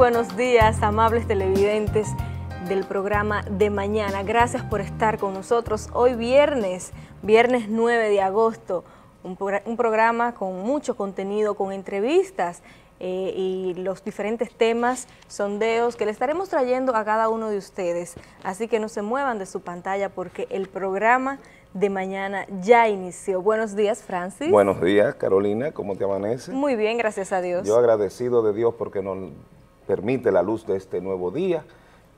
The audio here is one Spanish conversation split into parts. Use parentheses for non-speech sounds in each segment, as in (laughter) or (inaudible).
buenos días, amables televidentes del programa de mañana. Gracias por estar con nosotros hoy viernes, viernes 9 de agosto. Un, un programa con mucho contenido, con entrevistas eh, y los diferentes temas, sondeos que le estaremos trayendo a cada uno de ustedes. Así que no se muevan de su pantalla porque el programa de mañana ya inició. Buenos días, Francis. Buenos días, Carolina. ¿Cómo te amanece? Muy bien, gracias a Dios. Yo agradecido de Dios porque nos permite la luz de este nuevo día,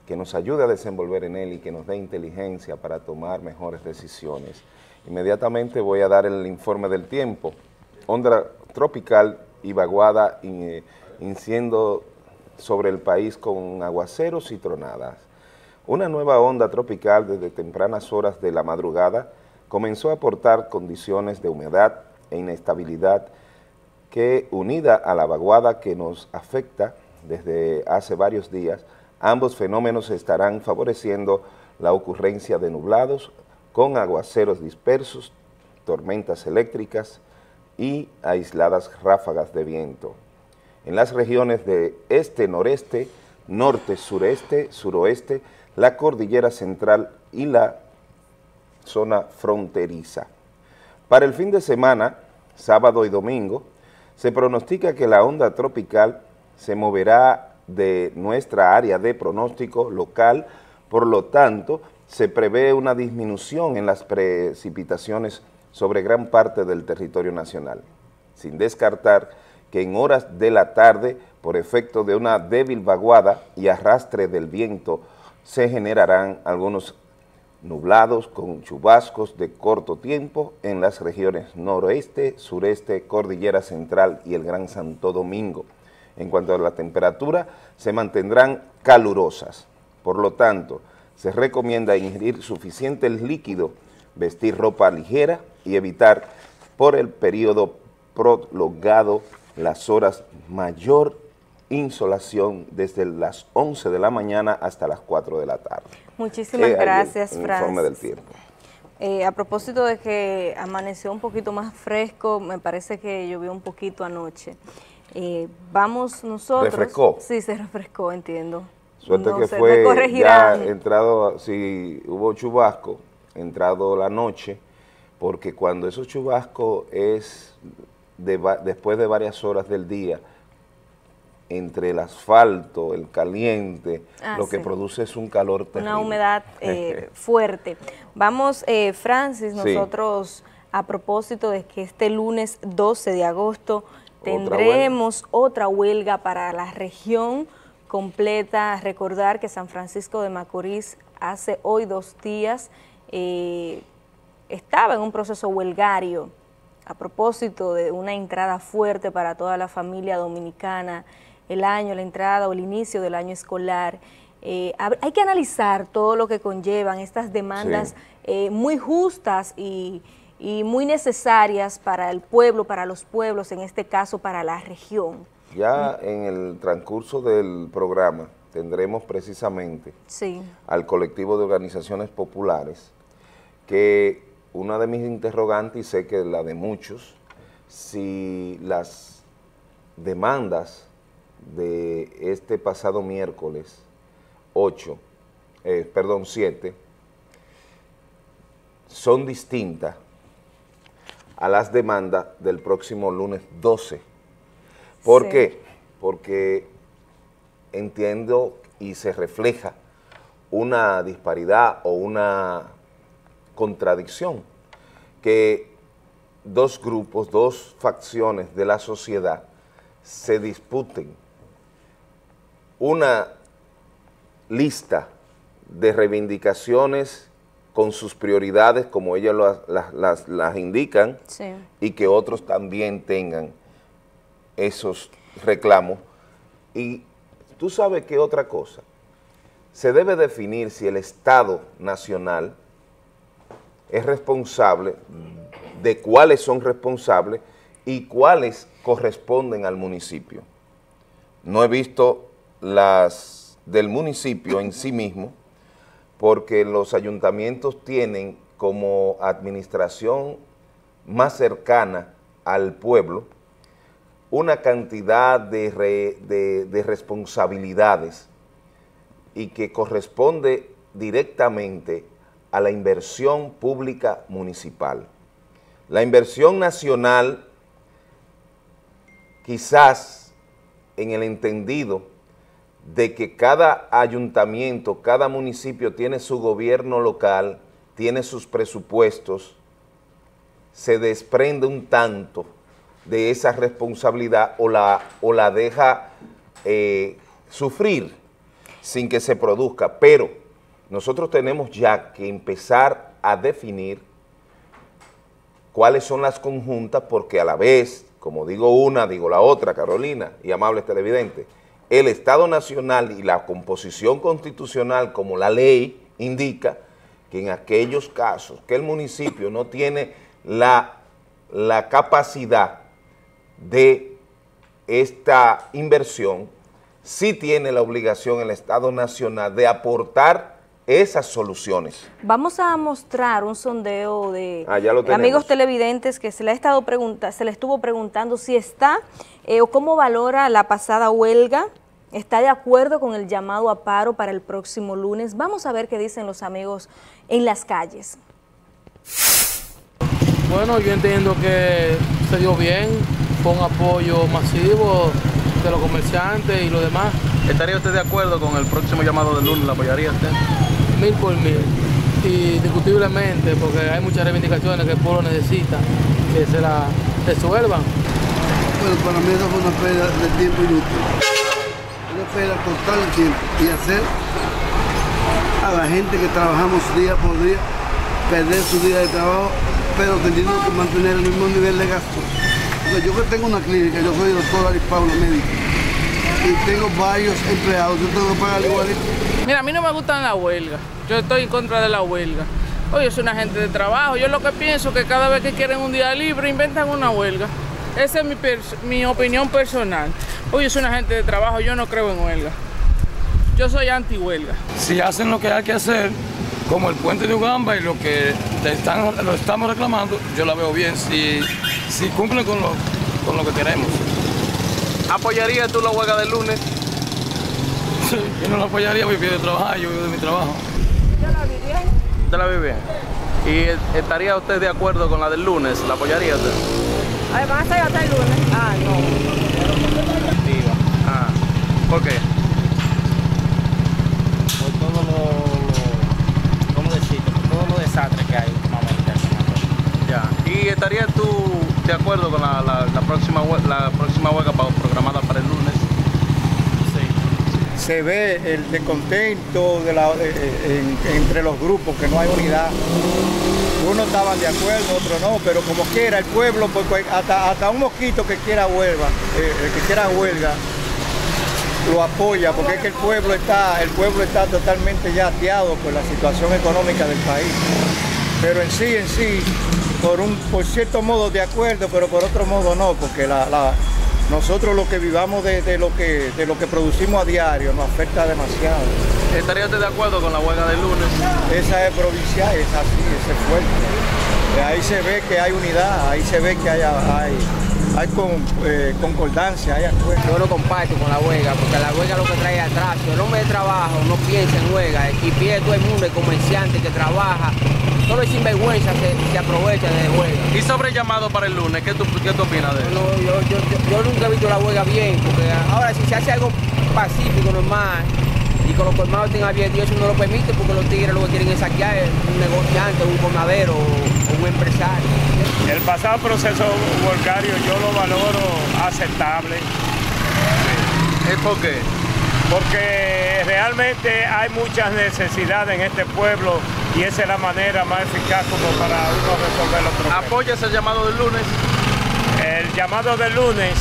que nos ayude a desenvolver en él y que nos dé inteligencia para tomar mejores decisiones. Inmediatamente voy a dar el informe del tiempo. Onda tropical y vaguada inciendo sobre el país con aguaceros y tronadas. Una nueva onda tropical desde tempranas horas de la madrugada comenzó a aportar condiciones de humedad e inestabilidad que, unida a la vaguada que nos afecta desde hace varios días, ambos fenómenos estarán favoreciendo la ocurrencia de nublados con aguaceros dispersos, tormentas eléctricas y aisladas ráfagas de viento. En las regiones de este, noreste, norte, sureste, suroeste, la cordillera central y la zona fronteriza. Para el fin de semana, sábado y domingo, se pronostica que la onda tropical se moverá de nuestra área de pronóstico local, por lo tanto, se prevé una disminución en las precipitaciones sobre gran parte del territorio nacional, sin descartar que en horas de la tarde, por efecto de una débil vaguada y arrastre del viento, se generarán algunos nublados con chubascos de corto tiempo en las regiones noroeste, sureste, cordillera central y el Gran Santo Domingo. En cuanto a la temperatura, se mantendrán calurosas. Por lo tanto, se recomienda ingerir suficiente líquido, vestir ropa ligera y evitar por el periodo prolongado las horas mayor insolación desde las 11 de la mañana hasta las 4 de la tarde. Muchísimas gracias, Francis. del tiempo. Eh, a propósito de que amaneció un poquito más fresco, me parece que llovió un poquito anoche. Eh, vamos nosotros... ¿Refrescó? Sí, se refrescó, entiendo. Suerte que fue ya entrado, si hubo chubasco, entrado la noche, porque cuando esos chubascos es después de varias horas del día, entre el asfalto, el caliente, ah, lo que produce es un calor terrible. Una humedad eh, (laughs) fuerte. Vamos, eh, Francis, nosotros a propósito de que este lunes 12 de agosto tendremos otra huelga, para la región completa. Recordar que San Francisco de Macorís hace hoy dos días eh, estaba en un proceso huelgario a propósito de una entrada fuerte para toda la familia dominicana el año, la entrada o el inicio del año escolar. Eh, hay que analizar todo lo que conllevan estas demandas eh, muy justas y, muy necesarias para el pueblo, para los pueblos, en este caso para la región. Ya en el transcurso del programa tendremos precisamente al colectivo de organizaciones populares que una de mis interrogantes, y sé que la de muchos, si las demandas de este pasado miércoles 8, eh, perdón, 7, son distintas a las demandas del próximo lunes 12. ¿Por qué? Porque entiendo y se refleja una disparidad o una contradicción que dos grupos, dos facciones de la sociedad se disputen una lista de reivindicaciones con sus prioridades como ellos las, indican y que otros también tengan esos reclamos. Y tú sabes que otra cosa, se debe definir si el Estado Nacional es responsable, de cuáles son responsables y cuáles corresponden al municipio. No he visto las del municipio en sí mismo, porque los ayuntamientos tienen como administración más cercana al pueblo una cantidad de, de responsabilidades y que corresponde directamente a la inversión pública municipal. La inversión nacional, quizás en el entendido de que cada ayuntamiento, cada municipio tiene su gobierno local, tiene sus presupuestos, se desprende un tanto de esa responsabilidad o la, o la deja eh, sufrir sin que se produzca, pero nosotros tenemos ya que empezar a definir cuáles son las conjuntas, porque a la vez, como digo una, digo la otra, Carolina y amables televidentes, el Estado Nacional y la composición constitucional como la ley indica que en aquellos casos que el municipio no tiene la, la capacidad de esta inversión, sí tiene la obligación el Estado Nacional de aportar esas soluciones. Vamos a mostrar un sondeo de ah, amigos televidentes que se le ha estado pregunta, se le estuvo preguntando si está eh, o cómo valora la pasada huelga, está de acuerdo con el llamado a paro para el próximo lunes. Vamos a ver qué dicen los amigos en las calles. Bueno, yo entiendo que se dio bien, fue un apoyo masivo de los comerciantes y lo demás. ¿Estaría usted de acuerdo con el próximo llamado de lunes? ¿La apoyaría usted? Mil por mil. Y discutiblemente, porque hay muchas reivindicaciones que el pueblo necesita que se la resuelvan. Bueno, para mí eso fue una pérdida de tiempo inútil. Pérdida total de tiempo y hacer a la gente que trabajamos día por día perder su día de trabajo, pero teniendo que mantener el mismo nivel de gasto yo que tengo una clínica, yo soy doctor Ari Pablo médico, y tengo varios empleados, yo tengo que pagar igualito. Mira, a mí no me gustan la huelga, yo estoy en contra de la huelga. Oye, soy una gente de trabajo, yo lo que pienso es que cada vez que quieren un día libre inventan una huelga. Esa es mi, mi opinión personal. Oye, soy una gente de trabajo, yo no creo en huelga. Yo soy anti-huelga. Si hacen lo que hay que hacer, como el puente de Ugamba y lo que están, lo estamos reclamando, yo la veo bien. Si si cumplen con lo, con lo que queremos. ¿Apoyarías tú la huelga del lunes? Sí, yo no la apoyaría porque de trabajar, yo vivo de mi trabajo. ¿Ya la vi bien? ¿Usted la vi bien? ¿Y estaría usted de acuerdo con la del lunes? ¿La apoyaría usted? ¿van a estar hasta el lunes? Ah, no. Ah, ¿por qué? Por todo lo, ¿cómo decirlo? Por todos los desastres que hay últimamente. Ya. ¿Y estarías tú de acuerdo con la, próxima, la próxima huelga programada para. Se ve el descontento de la, entre los grupos, que no hay unidad. Unos estaban de acuerdo, otros no, pero como quiera el pueblo, pues, pues, hasta, hasta un mosquito que quiera huelga, eh, que quiera huelga, lo apoya, porque es que el pueblo está, el pueblo está totalmente ya ateado por la situación económica del país. Pero en sí, en sí, por un por cierto modo de acuerdo, pero por otro modo no, porque la, nosotros lo que vivamos de, lo que, de lo que producimos a diario nos afecta demasiado. ¿Estaría usted de acuerdo con la huelga del lunes? Esa es provincial, es así, es fuerte. Ahí se ve que hay unidad, ahí se ve que hay, hay, hay con, eh, concordancia, hay acuerdo. Yo no comparto con la huelga, porque la huelga lo que trae atrás, el hombre de trabajo no piensa en huelga, y pierde todo el mundo, el comerciante que trabaja, solo el sinvergüenza se, se aprovecha de huelga. ¿Y sobre el llamado para el lunes? ¿Qué tú, qué tú opinas de eso? No, yo, yo, yo, nunca he visto la huelga bien, porque ahora si se hace algo pacífico, normal, y con los colmados estén abiertos, eso no lo permite porque los tigres lo que quieren es saquear un negociante, un colmadero o un empresario. El pasado proceso volcario yo lo valoro aceptable. ¿Es por qué? Porque realmente hay muchas necesidades en este pueblo y esa es la manera más eficaz como para uno resolver los problemas. ¿Apoyas el llamado del lunes? El llamado del lunes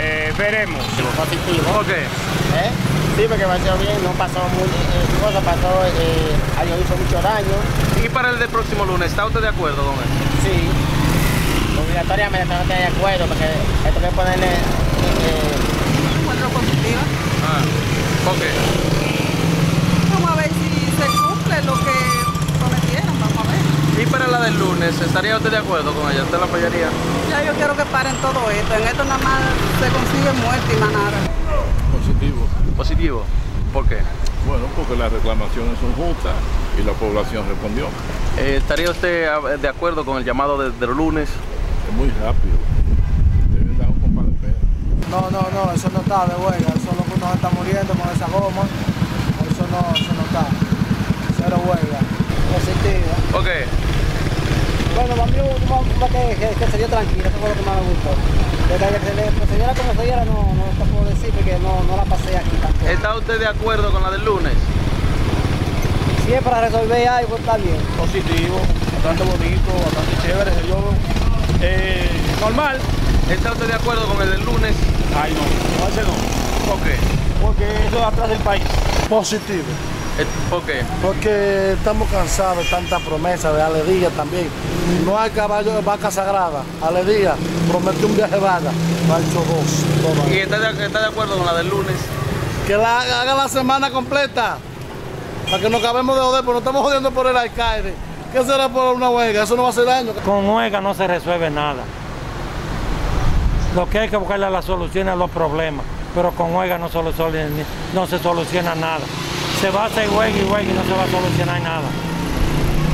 eh, veremos. ¿Por qué? ¿Eh? Sí, porque va a ser bien, no pasó muy, eh, cosa pasó, eh, hizo mucho daño. ¿Y para el del próximo lunes, está usted de acuerdo con eso? Sí, obligatoriamente no estoy de acuerdo, porque esto que ponerle... Eh, positiva. Ah, ¿por qué? Vamos a ver si se cumple lo que prometieron, vamos a ver. ¿Y para la del lunes, ¿estaría usted de acuerdo con ella? ¿Usted la apoyaría? Ya yo quiero que paren todo esto. En esto nada más se consigue muerte y más nada. Positivo. ¿Positivo? ¿Por qué? Bueno, porque las reclamaciones son justas y la población respondió. Eh, ¿Estaría usted ah, de acuerdo con el llamado de, de lunes? Es muy rápido. Deben dar un compás de espera. No, no, no, eso no está de huelga. Eso es lo que uno está muriendo con esa goma. Eso no, eso no está. Cero huelga. Positivo. ¿Por qué? Bueno, para mí que, que, que se dio tranquilo, eso fue lo que más me gustó. Desde que se le procediera como se diera, no, no te puedo decir porque no, no la pasé aquí tampoco. ¿Está usted de acuerdo con la del lunes? Si es para resolver algo, está bien. Positivo, bastante bonito, bastante chévere, se dio eh, normal. ¿Está usted de acuerdo con el del lunes? Ay, no, no, ese no. ¿Por qué? Porque eso es atrás del país. Positivo. Eh, ¿Por qué? Porque estamos cansados de tanta promesa de Aledía también. No hay caballo de vaca sagrada. Aledía prometió un viaje vaga. No ha hecho dos. ¿Y está de, está de acuerdo con la del lunes? Que la haga la semana completa. Para que nos acabemos de joder, porque no estamos jodiendo por el alcalde. ¿Qué será por una huelga? Eso no va a hacer daño. Con huelga no se resuelve nada. Lo que hay que buscarle la solución a los problemas, pero con huelga no, soluciona, no se soluciona nada. Se va a hacer huelga y huelga y no se va a solucionar nada.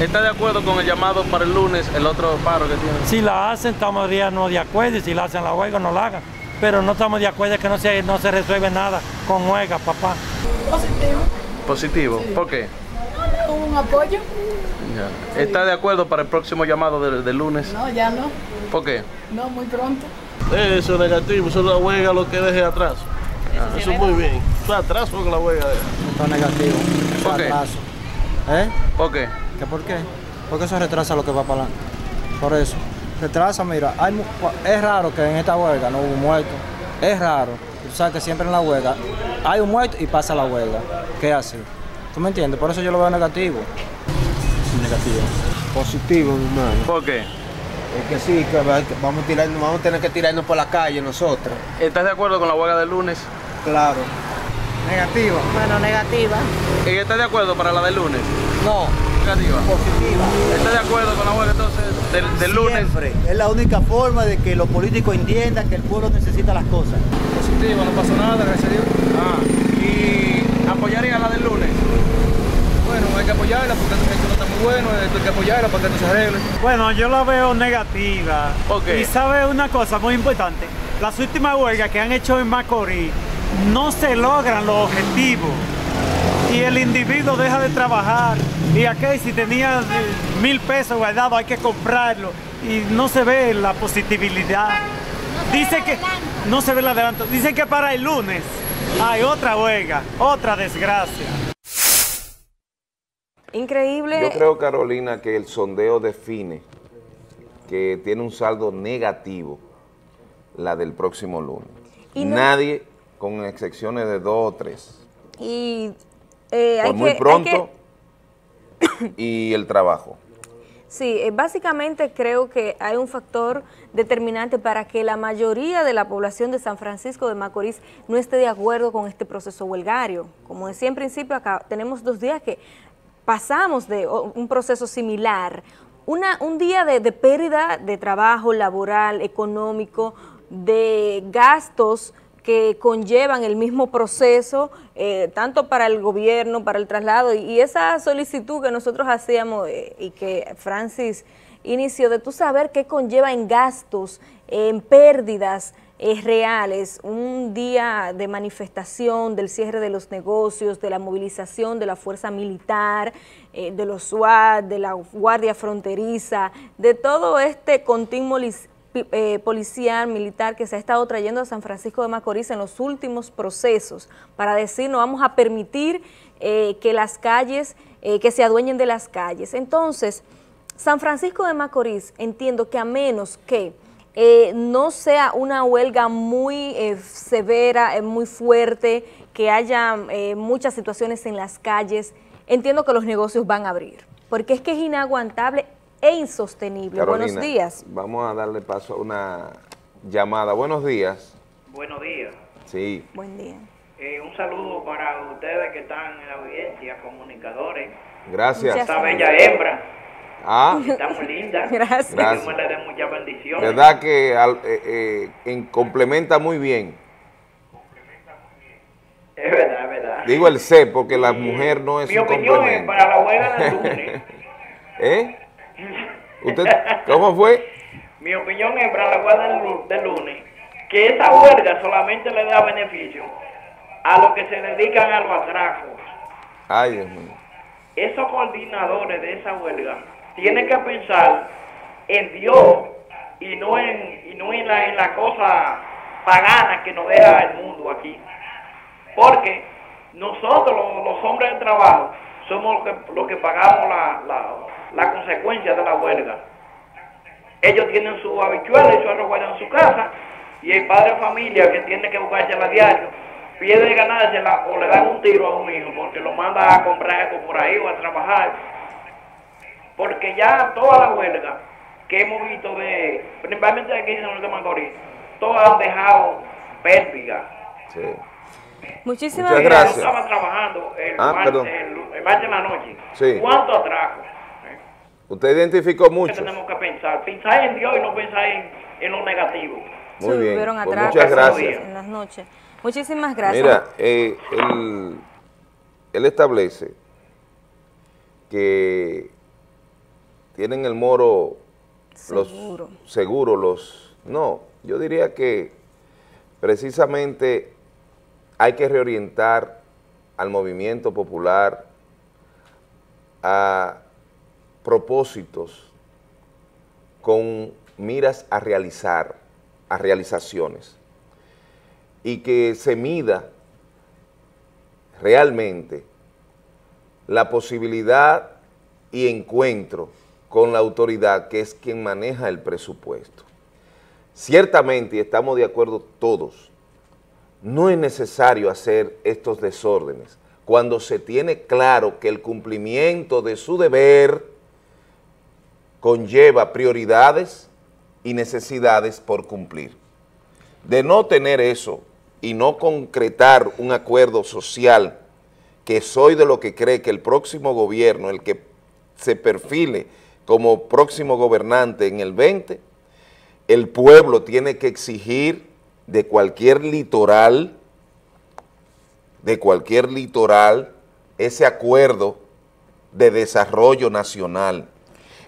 ¿Está de acuerdo con el llamado para el lunes, el otro paro que tiene? Si la hacen, estamos ya no de acuerdo y si la hacen la huelga, no la hagan. Pero no estamos de acuerdo que no se, no se resuelve nada con huelga, papá. Positivo. ¿Positivo? ¿Por qué? Un apoyo. Ya. ¿Está de acuerdo para el próximo llamado del, del lunes? No, ya no. ¿Por qué? No, muy pronto. Eso es negativo, eso es la huelga lo que deje atrás. Ah, Eso es muy bien. Está atrás con la huelga. Está negativo. ¿Por qué? atraso. ¿Eh? ¿Por qué? ¿Qué por qué? Porque eso retrasa lo que va para adelante. Por eso. Retrasa, mira, hay, es raro que en esta huelga no hubo muertos. Es raro. Tú sabes que siempre en la huelga hay un muerto y pasa la huelga. ¿Qué hace? ¿Tú me entiendes? Por eso yo lo veo negativo. Negativo. Positivo, mi hermano. ¿Por qué? Es que sí, que va- que vamos, a tirarnos, vamos a tener que tirarnos por la calle nosotros. ¿Estás de acuerdo con la huelga del lunes? Claro. Negativo. Bueno, negativa. ¿Y estás de acuerdo para la del lunes? No. Negativa. Positiva. ¿Estás de acuerdo con la huelga entonces del, del lunes? Siempre. Es la única forma de que los políticos entiendan que el pueblo necesita las cosas. Positivo, no pasó nada, gracias a Dios. Ah, ¿y apoyaría la del lunes? Bueno, hay que apoyarla porque esto no está muy bueno, esto hay que apoyarla para que esto se arregle. Bueno, yo la veo negativa. ¿Por qué? Y sabe una cosa muy importante. Las últimas huelgas que han hecho en Macorís no se logran los objetivos. Y el individuo deja de trabajar. Y aquí si tenía eh, mil pesos guardados hay que comprarlo. Y no se ve la positividad. Dice que no se ve el adelanto. Dicen que para el lunes hay otra huelga, otra desgracia. Increíble. Yo creo, Carolina, que el sondeo define que tiene un saldo negativo la del próximo lunes. Y no- Nadie, con excepciones de dos o tres. Y eh, hay Por muy que- hay pronto que- (coughs) y el trabajo. Sí, eh, básicamente creo que hay un factor determinante para que la mayoría de la población de San Francisco de Macorís no esté de acuerdo con este proceso huelgario. Como decía en principio, acá tenemos dos días que pasamos de un proceso similar, una, un día de, de pérdida de trabajo laboral, económico, de gastos que conllevan el mismo proceso, eh, tanto para el gobierno, para el traslado, y, esa solicitud que nosotros hacíamos eh, y que Francis inició, de tú saber qué conlleva en gastos, en pérdidas eh, reales, un día de manifestación, del cierre de los negocios, de la movilización de la fuerza militar, de los SWAT, de la Guardia Fronteriza, de todo este pi- eh, policial, militar que se ha estado trayendo a San Francisco de Macorís en los últimos procesos para decir no vamos a permitir eh, que las calles, eh, que se adueñen de las calles. Entonces, San Francisco de Macorís, entiendo que a menos que eh, no sea una huelga muy severa, muy fuerte, que haya muchas situaciones en las calles, entiendo que los negocios van a abrir, porque es que es inaguantable e insostenible. Buenos días. Vamos a darle paso a una llamada. Buenos días. Buenos días. Sí. Buen día. Eh, un saludo para ustedes que están en la audiencia, comunicadores. Gracias. Esta bella hembra. Ah. Está muy linda. (laughs) Gracias. Me le muchas bendiciones. ¿Verdad que al- eh, eh, en- complementa muy bien? Es verdad, es verdad. Digo el C porque la mujer no es Mi un opinión es para la huelga del lunes. (laughs) ¿Eh? ¿Usted cómo fue? Mi opinión es para la huelga del, lu- del lunes que esa huelga solamente le da beneficio a los que se dedican a los atracos. Ay, Dios mío. Esos coordinadores de esa huelga tienen que pensar en Dios y no en, y no en la, en la cosa pagana que nos deja el mundo aquí. Porque nosotros, los, los hombres de trabajo, somos los que, los que pagamos la, la, consecuencia de la huelga. Ellos tienen su habichuela y su guardado en su casa, y el padre de familia que tiene que buscársela a diario, pierde ganársela o le dan un tiro a un hijo porque lo manda a comprar algo por ahí o a trabajar. Porque ya toda la huelga que hemos visto de, principalmente aquí en Luis de Macorís, todas han dejado pérdida. Sí. Muchísimas Muchas Yo gracias. estaba trabajando el, Ah, martes, perdón. el, el martes en la noche. Sí. ¿Cuánto atraco? Usted identificó mucho. tenemos que pensar? Pensar en Dios y no pensar en, en lo negativo. Muy bien. Tuvieron Pues muchas gracias. en las noches. Muchísimas gracias. Mira, eh, él, él establece que tienen el moro Seguro. los seguro los no, yo diría que precisamente hay que reorientar al movimiento popular a propósitos con miras a realizar, a realizaciones y que se mida realmente la posibilidad y encuentro con la autoridad que es quien maneja el presupuesto. Ciertamente, y estamos de acuerdo todos, no es necesario hacer estos desórdenes cuando se tiene claro que el cumplimiento de su deber conlleva prioridades y necesidades por cumplir. De no tener eso y no concretar un acuerdo social, que soy de lo que cree que el próximo gobierno, el que se perfile como próximo gobernante en el 20, el pueblo tiene que exigir de cualquier litoral, de cualquier litoral, ese acuerdo de desarrollo nacional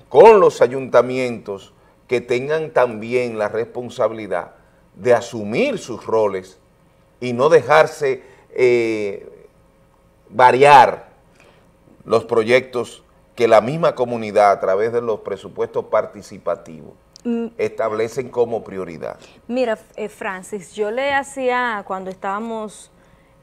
con los ayuntamientos que tengan también la responsabilidad de asumir sus roles y no dejarse eh, variar los proyectos que la misma comunidad a través de los presupuestos participativos. Establecen como prioridad. Mira, eh, Francis, yo le hacía, cuando estábamos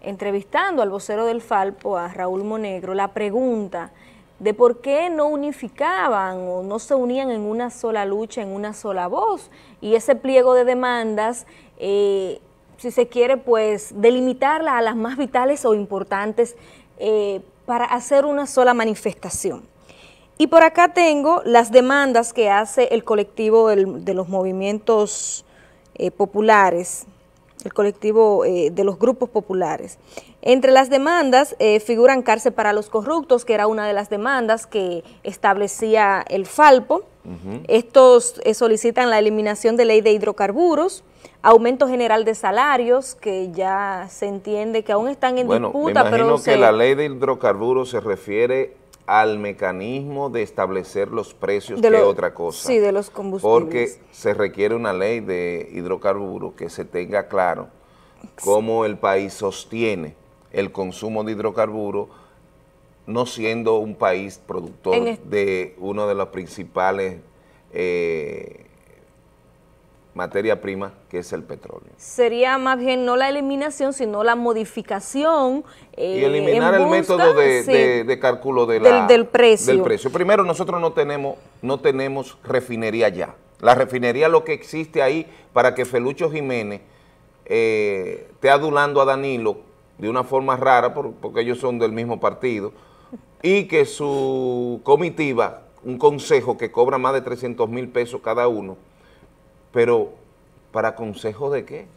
entrevistando al vocero del Falpo, a Raúl Monegro, la pregunta de por qué no unificaban o no se unían en una sola lucha, en una sola voz. Y ese pliego de demandas, eh, si se quiere, pues delimitarla a las más vitales o importantes eh, para hacer una sola manifestación. Y por acá tengo las demandas que hace el colectivo del- de los movimientos eh, populares, el colectivo eh, de los grupos populares. Entre las demandas eh, figuran cárcel para los corruptos, que era una de las demandas que establecía el Falpo. Estos solicitan la eliminación de ley de hidrocarburos, aumento general de salarios, que ya se entiende que aún están en Bueno, me disputa, imagino pero que se- la ley de hidrocarburos se refiere al mecanismo de establecer los precios De que lo- otra cosa. sí, de los combustibles. Porque se requiere una ley de hidrocarburos que se tenga claro cómo el país sostiene el consumo de hidrocarburos no siendo un país productor de uno de los principales eh, materia prima que es el petróleo. sería más bien no la eliminación, sino la modificación. eh, y eliminar en el busca, método de, sí, de- de cálculo de Del- la- del precio. del precio. Primero, nosotros no tenemos, no tenemos refinería ya. La refinería lo que existe ahí para que Felucho Jiménez eh, esté adulando a Danilo de una forma rara, por- porque ellos son del mismo partido, y que su comitiva, un consejo que cobra más de 300 mil pesos cada uno, pero ¿para consejo de qué?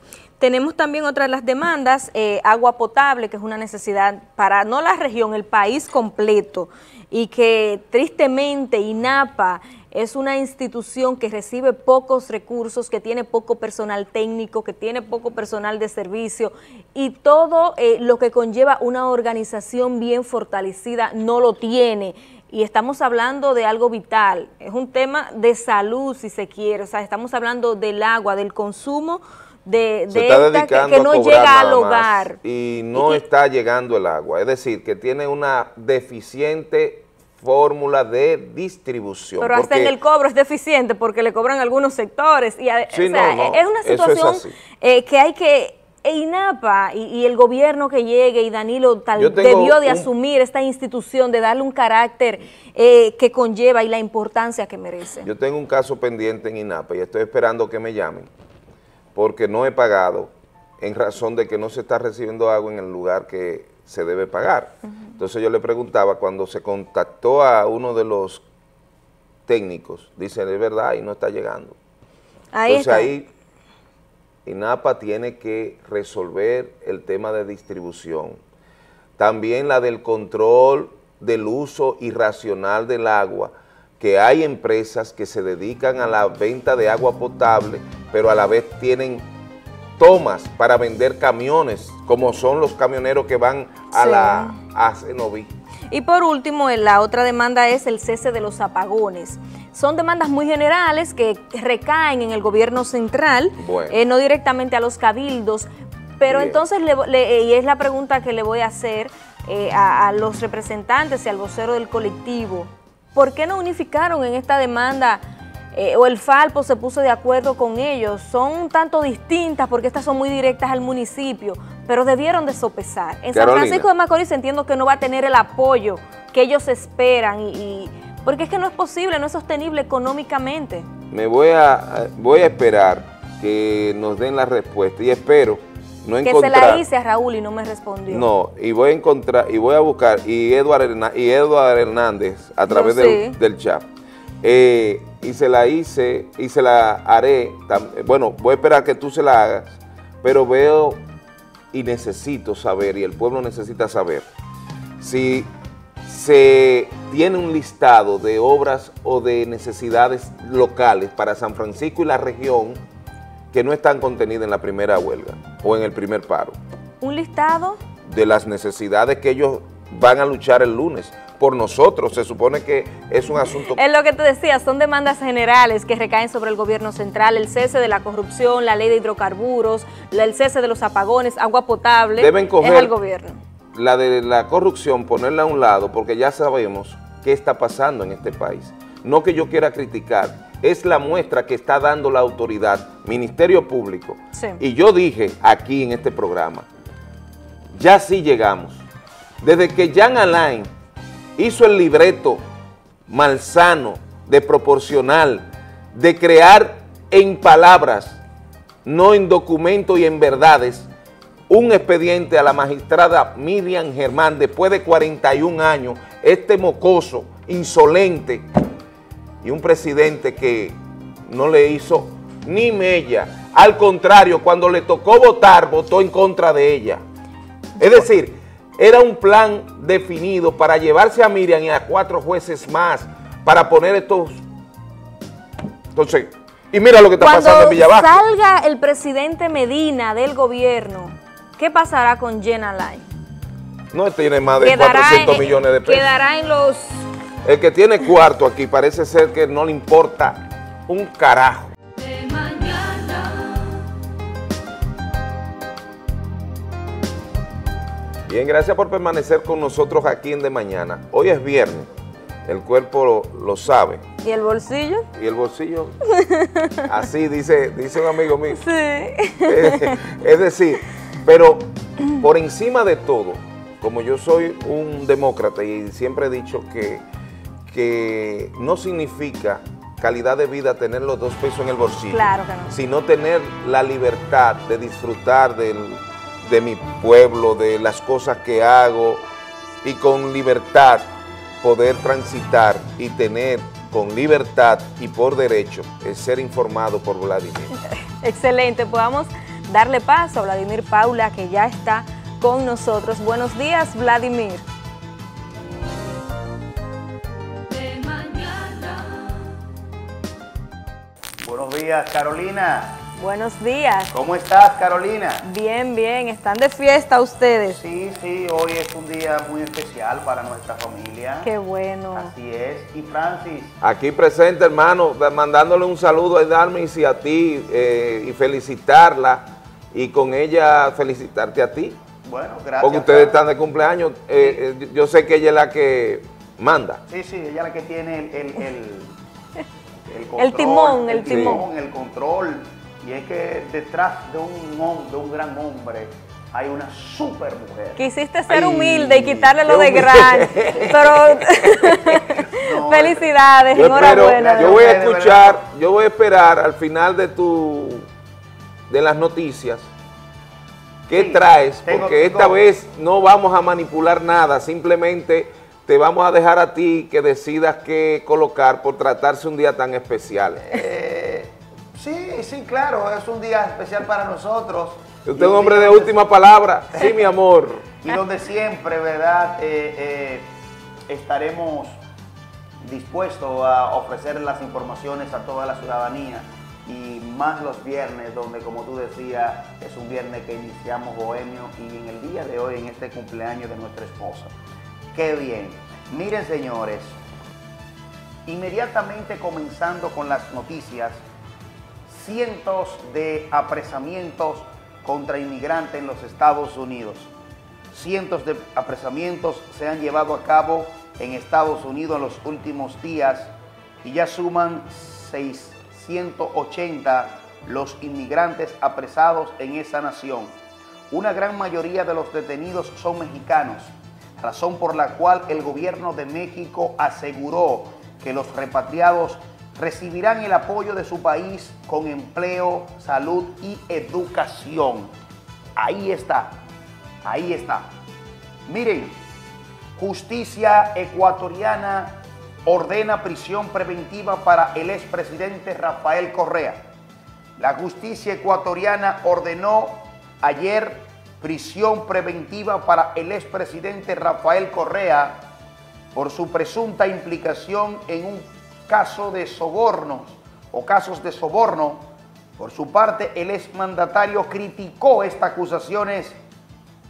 Tenemos también otra de las demandas, eh, agua potable, que es una necesidad para no la región, el país completo, y que tristemente INAPA es una institución que recibe pocos recursos, que tiene poco personal técnico, que tiene poco personal de servicio. Y todo eh, lo que conlleva una organización bien fortalecida no lo tiene y estamos hablando de algo vital, es un tema de salud si se quiere, o sea, estamos hablando del agua, del consumo de, esta que, no llega al hogar. Y no está llegando el agua, es decir, que tiene una deficiente fórmula de distribución. Pero hasta en el cobro es deficiente porque le cobran algunos sectores. Y, es una situación eh, que hay que e INAPA y, el gobierno que llegue y Danilo tal debió de asumir esta institución, de darle un carácter eh, que conlleva y la importancia que merece. Yo tengo un caso pendiente en INAPA y estoy esperando que me llamen porque no he pagado en razón de que no se está recibiendo agua en el lugar que se debe pagar. Entonces yo le preguntaba, cuando se contactó a uno de los técnicos, dice, es verdad, y no está llegando. Ahí Entonces ahí INAPA tiene que resolver el tema de distribución. También la del control del uso irracional del agua, que hay empresas que se dedican a la venta de agua potable, pero a la vez tienen tomas para vender camiones, como son los camioneros que van a la a Cenoví. Y por último, la otra demanda es el cese de los apagones. Son demandas muy generales que recaen en el gobierno central, eh, no directamente a los cabildos, pero entonces, y es la pregunta que le voy a hacer eh, a, a los representantes y al vocero del colectivo, ¿por qué no unificaron en esta demanda eh, o el Falpo se puso de acuerdo con ellos, son un tanto distintas porque estas son muy directas al municipio, pero debieron de sopesar. En San Francisco de Macorís entiendo que no va a tener el apoyo que ellos esperan y, porque es que no es posible, no es sostenible económicamente. Me voy a, voy a esperar que nos den la respuesta y espero no encontrar... Que se la hice a Raúl y no me respondió. No, y voy a encontrar, y voy a buscar, y Eduardo y Hernández a través del, del chat, eh, y se la hice y se la haré, bueno, voy a esperar que tú se la hagas, pero veo y necesito saber, y el pueblo necesita saber, si se tiene un listado de obras o de necesidades locales para San Francisco y la región que no están contenidas en la primera huelga o en el primer paro. ¿Un listado? De las necesidades que ellos van a luchar el lunes por nosotros. Se supone que es un asunto... Es lo que te decía, son demandas generales que recaen sobre el gobierno central, el cese de la corrupción, la ley de hidrocarburos, el cese de los apagones, agua potable, Deben coger es al gobierno. La de la corrupción, ponerla a un lado, porque ya sabemos qué está pasando en este país. No que yo quiera criticar, es la muestra que está dando la autoridad, Ministerio Público. Y yo dije aquí en este programa, ya sí llegamos. Desde que Jan Alain hizo el libreto malsano, de proporcional, de crear en palabras, no en documentos y en verdades, un expediente a la magistrada Miriam Germán después de 41 años, este mocoso, insolente, y un presidente que no le hizo ni mella. Al contrario, cuando le tocó votar, votó en contra de ella. Es decir, era un plan definido para llevarse a Miriam y a cuatro jueces más para poner estos... Entonces, y mira lo que está pasando en Villabaja. Cuando salga el presidente Medina del gobierno, ¿qué pasará con Jenna Line? No tiene más de 400 millones de pesos. Quedará en los... El que tiene cuarto aquí parece ser que no le importa un carajo. Bien, gracias por permanecer con nosotros aquí en De Mañana. Hoy es viernes, el cuerpo lo, sabe. ¿Y el bolsillo? ¿Y el bolsillo? (laughs) Así dice, dice un amigo mío. Sí. (laughs) Es, decir, pero por encima de todo, como yo soy un demócrata y siempre he dicho que, que no significa calidad de vida tener los dos pesos en el bolsillo, claro que no. sino tener la libertad de disfrutar del de mi pueblo, de las cosas que hago y con libertad poder transitar y tener con libertad y por derecho el ser informado por Vladimir. (laughs) Excelente, podamos darle paso a Vladimir Paula, que ya está con nosotros. Buenos días, Vladimir. Buenos días, Carolina. Buenos días. ¿Cómo estás, Carolina? Bien, bien. ¿Están de fiesta ustedes? Sí, sí, hoy es un día muy especial para nuestra familia. Qué bueno. Así es. ¿Y Francis? Aquí presente, hermano, mandándole un saludo a Darmis y a ti eh, y felicitarla y con ella felicitarte a ti. Bueno, gracias. Porque ustedes están de cumpleaños. Eh, eh, yo sé que ella es la que manda. Sí, sí, ella es la que tiene el, el, el, el, control, el timón, el, timón. El control. Y es que detrás de un, de un gran hombre hay una super mujer. Quisiste ser Ay, humilde y quitarle lo de gran, pero (laughs) (laughs) felicidades, Yo, enhorabuena. espero- yo voy a escuchar, yo voy a esperar al final de tu de las noticias qué traes, porque esta vez no vamos a manipular nada, simplemente te vamos a dejar a ti que decidas qué colocar por tratarse un día tan especial. Eh, sí, sí, claro, es un día especial para nosotros. Usted es un hombre de última palabra. (laughs) Sí, mi amor. Y donde siempre, ¿verdad? Eh, eh, estaremos dispuestos a ofrecer las informaciones a toda la ciudadanía y más los viernes, donde como tú decías, es un viernes que iniciamos bohemio y en el día de hoy, en este cumpleaños de nuestra esposa. Qué bien. Miren, señores, inmediatamente comenzando con las noticias, cientos de apresamientos contra inmigrantes en los Estados Unidos. Cientos de apresamientos se han llevado a cabo en Estados Unidos en los últimos días y ya suman 680 los inmigrantes apresados en esa nación. Una gran mayoría de los detenidos son mexicanos, razón por la cual el gobierno de México aseguró que los repatriados recibirán el apoyo de su país con empleo, salud y educación. Ahí está, ahí está. Miren, justicia ecuatoriana ordena prisión preventiva para el expresidente Rafael Correa. La justicia ecuatoriana ordenó ayer prisión preventiva para el expresidente Rafael Correa por su presunta implicación en un caso de sobornos o casos de soborno. Por su parte, el exmandatario criticó estas acusaciones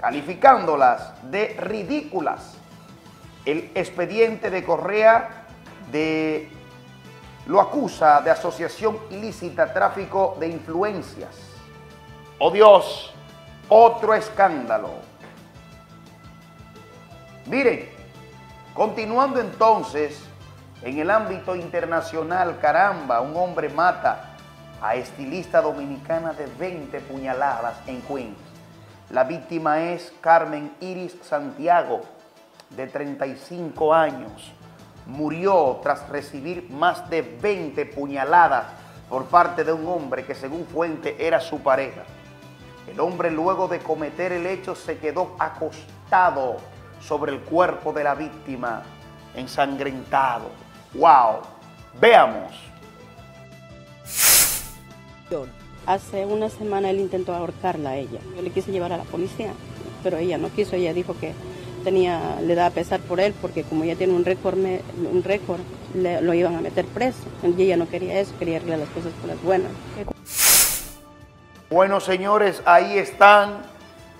calificándolas de ridículas. El expediente de Correa de, lo acusa de asociación ilícita, tráfico de influencias. ¡Oh Dios! Otro escándalo. Miren, continuando entonces, en el ámbito internacional, caramba, un hombre mata a estilista dominicana de 20 puñaladas en Queens. La víctima es Carmen Iris Santiago, de 35 años. Murió tras recibir más de 20 puñaladas por parte de un hombre que según fuente era su pareja. El hombre luego de cometer el hecho se quedó acostado sobre el cuerpo de la víctima, ensangrentado. ¡Wow! Veamos. Hace una semana él intentó ahorcarla a ella. Yo le quise llevar a la policía, pero ella no quiso. Ella dijo que tenía, le da pesar por él porque como ella tiene un récord, un récord, lo iban a meter preso. Y ella no quería eso, quería arreglar las cosas por las buenas. Bueno, señores, ahí están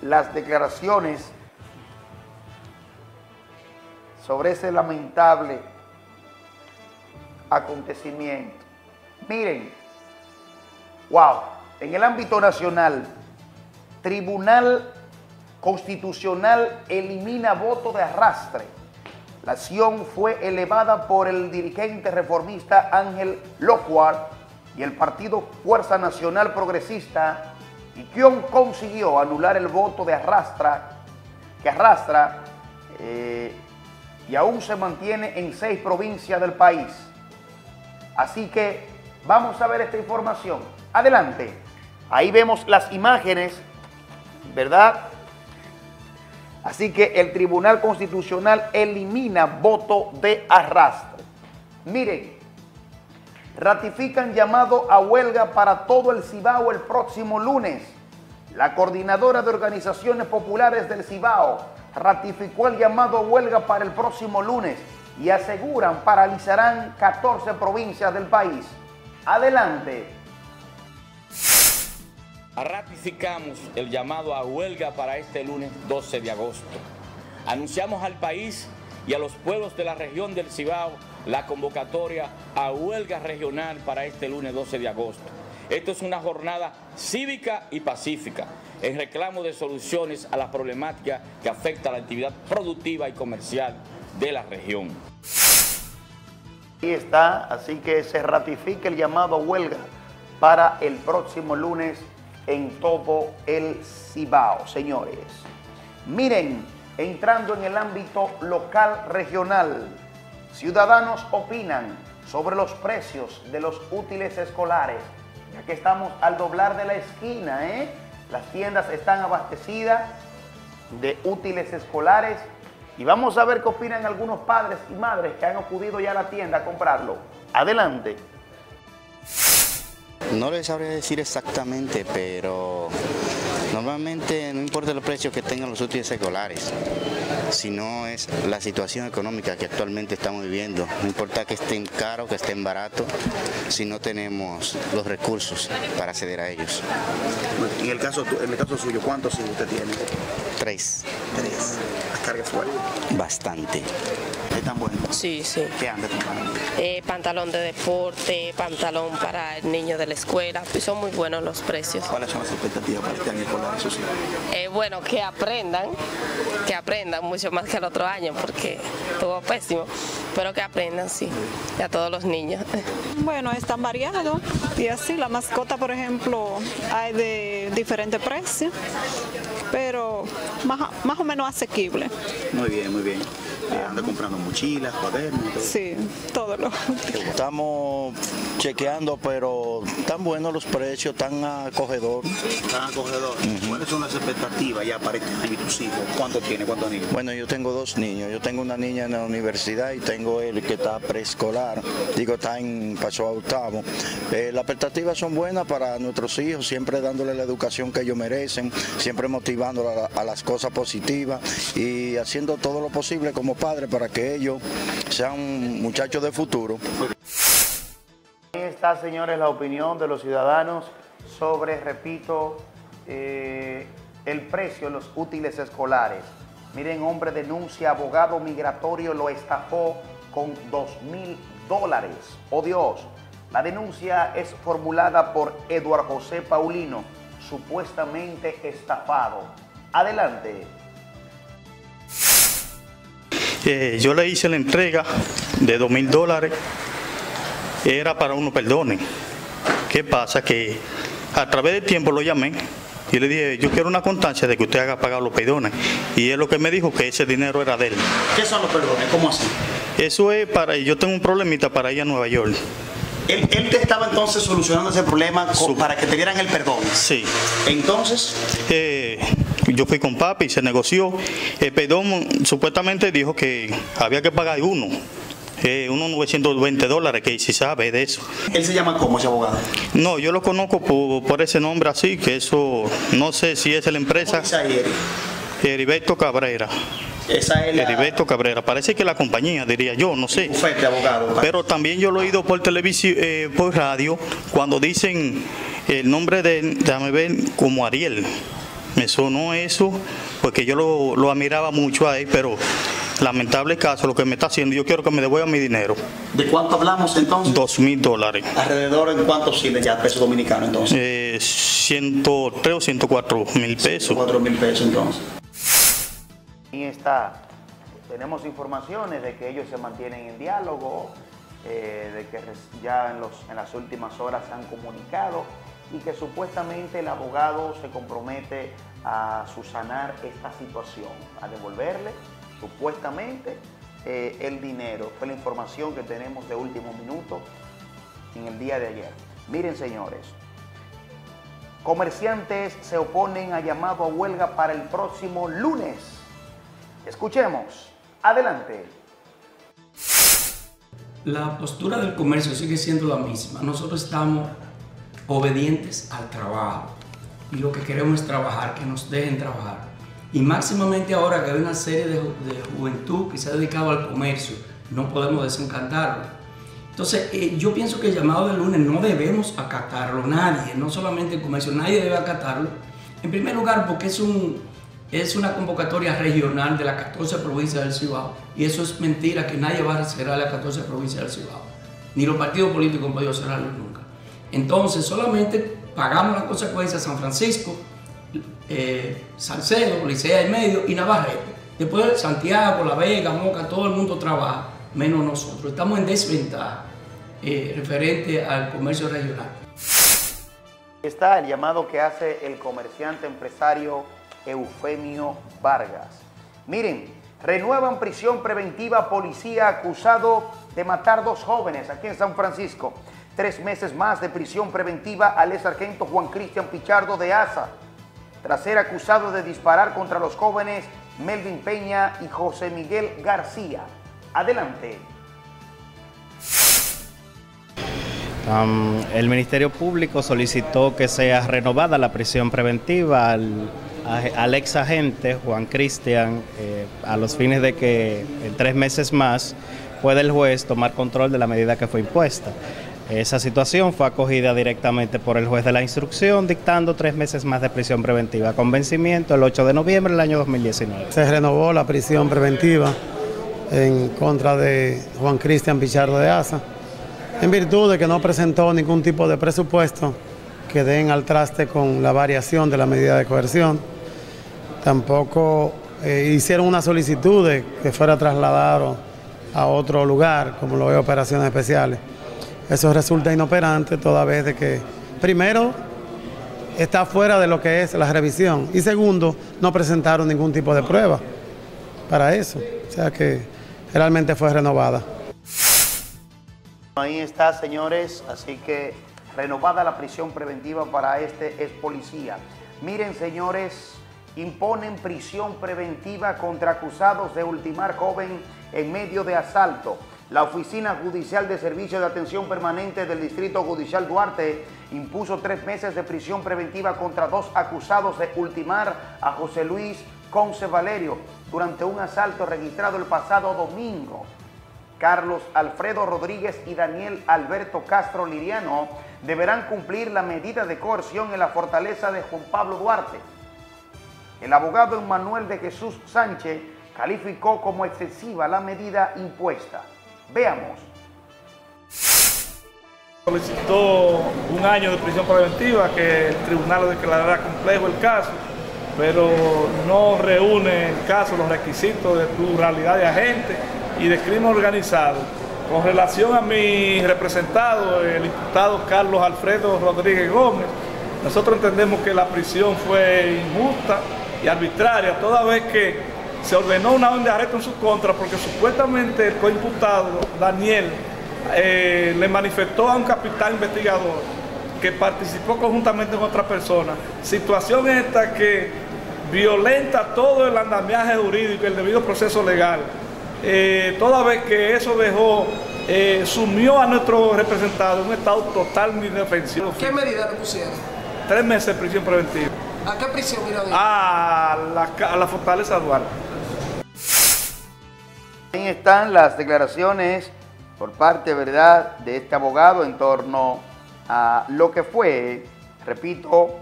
las declaraciones sobre ese lamentable acontecimiento. Miren, wow, en el ámbito nacional, Tribunal Constitucional elimina voto de arrastre. La acción fue elevada por el dirigente reformista Ángel Lockhart y el partido Fuerza Nacional Progresista, y quien consiguió anular el voto de arrastra, que arrastra eh, y aún se mantiene en seis provincias del país. Así que vamos a ver esta información. Adelante. Ahí vemos las imágenes, ¿verdad? Así que el Tribunal Constitucional elimina voto de arrastre. Miren, ratifican llamado a huelga para todo el Cibao el próximo lunes. La coordinadora de organizaciones populares del Cibao ratificó el llamado a huelga para el próximo lunes y aseguran paralizarán 14 provincias del país. Adelante. Ratificamos el llamado a huelga para este lunes 12 de agosto. Anunciamos al país y a los pueblos de la región del Cibao la convocatoria a huelga regional para este lunes 12 de agosto. Esto es una jornada cívica y pacífica en reclamo de soluciones a la problemática que afecta a la actividad productiva y comercial de la región. Ahí está, así que se ratifica el llamado a huelga para el próximo lunes en todo el Cibao, señores. Miren, entrando en el ámbito local regional, ciudadanos opinan sobre los precios de los útiles escolares. Ya que estamos al doblar de la esquina, ¿eh? Las tiendas están abastecidas de útiles escolares y vamos a ver qué opinan algunos padres y madres que han acudido ya a la tienda a comprarlo. Adelante. No les sabría decir exactamente, pero normalmente no importa el precio que tengan los útiles escolares, sino es la situación económica que actualmente estamos viviendo. No importa que estén caros, que estén baratos, si no tenemos los recursos para acceder a ellos. En el caso, en el caso suyo, ¿cuántos usted tiene? Tres. Tres. Las cargas fuertes. Bastante. ¿Están buenos? Sí, sí. ¿Qué anda? Eh, pantalón de deporte, pantalón para el niño de la escuela. y Son muy buenos los precios. ¿Cuáles son las expectativas para este año escolar? Sí. Eh, bueno, que aprendan, que aprendan mucho más que el otro año porque estuvo pésimo, pero que aprendan, sí, y a todos los niños. (laughs) Bueno, están variados y así la mascota, por ejemplo, hay de diferentes precios, pero más, más o menos asequible. Muy bien, muy bien. Eh, anda comprando mochilas, cuadernos. todo. Sí, todo lo. Estamos chequeando, pero tan buenos los precios, tan acogedor. Tan acogedor. ¿Cuáles son las expectativas ya para este año y tus hijos? ¿Cuántos tiene? ¿Cuántos niños? Bueno, yo tengo dos niños. Yo tengo una niña en la universidad y tengo él que está preescolar. Digo, está en paso a octavo. Eh, las expectativas son buenas para nuestros hijos, siempre dándole la educación que ellos merecen, siempre motivando a, a las cosas positivas y haciendo todo lo posible como padres para que ellos sean muchachos de futuro. Ahí está, señores, la opinión de los ciudadanos sobre, repito, eh, el precio de los útiles escolares. Miren, hombre denuncia, abogado migratorio lo estafó con dos mil dólares. Oh Dios, la denuncia es formulada por Eduardo José Paulino, supuestamente estafado. Adelante. Eh, yo le hice la entrega de dos mil dólares, era para uno perdone. ¿Qué pasa? Que a través del tiempo lo llamé y le dije, yo quiero una constancia de que usted haga pagar los perdones. Y él lo que me dijo que ese dinero era de él. ¿Qué son los perdones? ¿Cómo así? Eso es para, yo tengo un problemita para ir a Nueva York. Él, él te estaba entonces solucionando ese problema para que te dieran el perdón. Sí. Entonces, Eh, yo fui con papi y se negoció. El perdón supuestamente dijo que había que pagar uno. Eh, unos 920 dólares, que si sabe de eso. él se llama como ese abogado. No, yo lo conozco por, por ese nombre así, que eso, no sé si es la empresa. Heriberto Cabrera. Esa es la- Heriberto Cabrera. Parece que la compañía, diría yo, no sé. Bufete abogado. Pero también yo lo he oído por televisión, eh, por radio, cuando dicen el nombre de, déjame ver, como Ariel. Me sonó eso, porque yo lo, lo admiraba mucho a él, pero lamentable caso, lo que me está haciendo, yo quiero que me devuelva mi dinero. ¿De cuánto hablamos entonces? Dos mil dólares. Alrededor en cuánto sirve ya peso dominicano entonces. Eh, 103 o 104 mil pesos. 4 mil pesos entonces. Ahí está. Tenemos informaciones de que ellos se mantienen en diálogo, eh, de que ya en, los, en las últimas horas se han comunicado y que supuestamente el abogado se compromete a subsanar esta situación, a devolverle supuestamente eh, el dinero. Fue la información que tenemos de último minuto en el día de ayer. Miren señores, comerciantes se oponen a llamado a huelga para el próximo lunes. Escuchemos. Adelante. La postura del comercio sigue siendo la misma. Nosotros estamos obedientes al trabajo. y lo que queremos es trabajar, que nos dejen trabajar. Y máximamente ahora que hay una serie de, de juventud que se ha dedicado al comercio, no podemos desencantarlo. Entonces, eh, yo pienso que el llamado del lunes no debemos acatarlo, nadie, no solamente el comercio, nadie debe acatarlo. En primer lugar, porque es, un, es una convocatoria regional de las 14 provincias del Cibao, y eso es mentira, que nadie va a cerrar las 14 provincias del Cibao, ni los partidos políticos han podido cerrarlo nunca. Entonces, solamente pagamos las consecuencias San Francisco, eh, Salcedo, Licea y Medio y Navarrete. Después Santiago, La Vega, Moca, todo el mundo trabaja, menos nosotros. Estamos en desventaja eh, referente al comercio regional. Está el llamado que hace el comerciante empresario Eufemio Vargas. Miren, renuevan prisión preventiva policía acusado de matar dos jóvenes aquí en San Francisco. Tres meses más de prisión preventiva al ex sargento Juan Cristian Pichardo de Asa, tras ser acusado de disparar contra los jóvenes Melvin Peña y José Miguel García. Adelante. El Ministerio Público solicitó que sea renovada la prisión preventiva al, al ex agente Juan Cristian eh, a los fines de que en tres meses más pueda el juez tomar control de la medida que fue impuesta. Esa situación fue acogida directamente por el juez de la instrucción, dictando tres meses más de prisión preventiva, con vencimiento el 8 de noviembre del año 2019. Se renovó la prisión preventiva en contra de Juan Cristian Pichardo de Asa, en virtud de que no presentó ningún tipo de presupuesto que den al traste con la variación de la medida de coerción. Tampoco eh, hicieron una solicitud de que fuera trasladado a otro lugar, como lo veo operaciones especiales. Eso resulta inoperante toda vez de que, primero, está fuera de lo que es la revisión y segundo, no presentaron ningún tipo de prueba para eso. O sea que realmente fue renovada. Ahí está, señores, así que renovada la prisión preventiva para este ex policía. Miren, señores, imponen prisión preventiva contra acusados de ultimar joven en medio de asalto. La Oficina Judicial de Servicio de Atención Permanente del Distrito Judicial Duarte impuso tres meses de prisión preventiva contra dos acusados de ultimar a José Luis Conce Valerio durante un asalto registrado el pasado domingo. Carlos Alfredo Rodríguez y Daniel Alberto Castro Liriano deberán cumplir la medida de coerción en la fortaleza de Juan Pablo Duarte. El abogado Emmanuel de Jesús Sánchez calificó como excesiva la medida impuesta. Veamos. Solicitó un año de prisión preventiva que el tribunal declarará complejo el caso, pero no reúne el caso los requisitos de pluralidad de agentes y de crimen organizado. Con relación a mi representado, el diputado Carlos Alfredo Rodríguez Gómez, nosotros entendemos que la prisión fue injusta y arbitraria, toda vez que se ordenó una orden de arresto en su contra porque supuestamente el coimputado, Daniel, eh, le manifestó a un capitán investigador que participó conjuntamente con otra persona. Situación esta que violenta todo el andamiaje jurídico, el debido proceso legal. Eh, toda vez que eso dejó, eh, sumió a nuestro representado en un estado total de indefensión. ¿Qué medida le pusieron? Tres meses de prisión preventiva. ¿A qué prisión mira A la, a la Fortaleza Duarte. Ahí están las declaraciones por parte, ¿verdad?, de este abogado en torno a lo que fue, repito,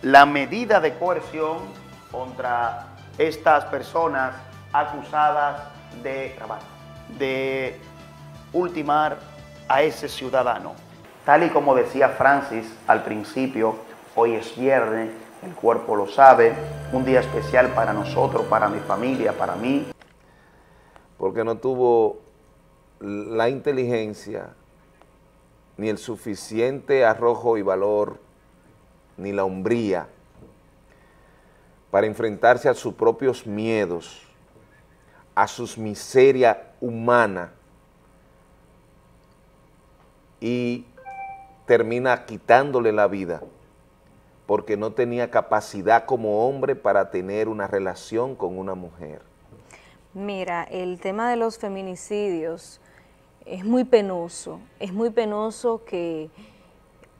la medida de coerción contra estas personas acusadas de, de ultimar a ese ciudadano. Tal y como decía Francis al principio, hoy es viernes, el cuerpo lo sabe, un día especial para nosotros, para mi familia, para mí. Porque no tuvo la inteligencia, ni el suficiente arrojo y valor, ni la hombría para enfrentarse a sus propios miedos, a sus miseria humana y termina quitándole la vida porque no tenía capacidad como hombre para tener una relación con una mujer. Mira, el tema de los feminicidios es muy penoso, es muy penoso que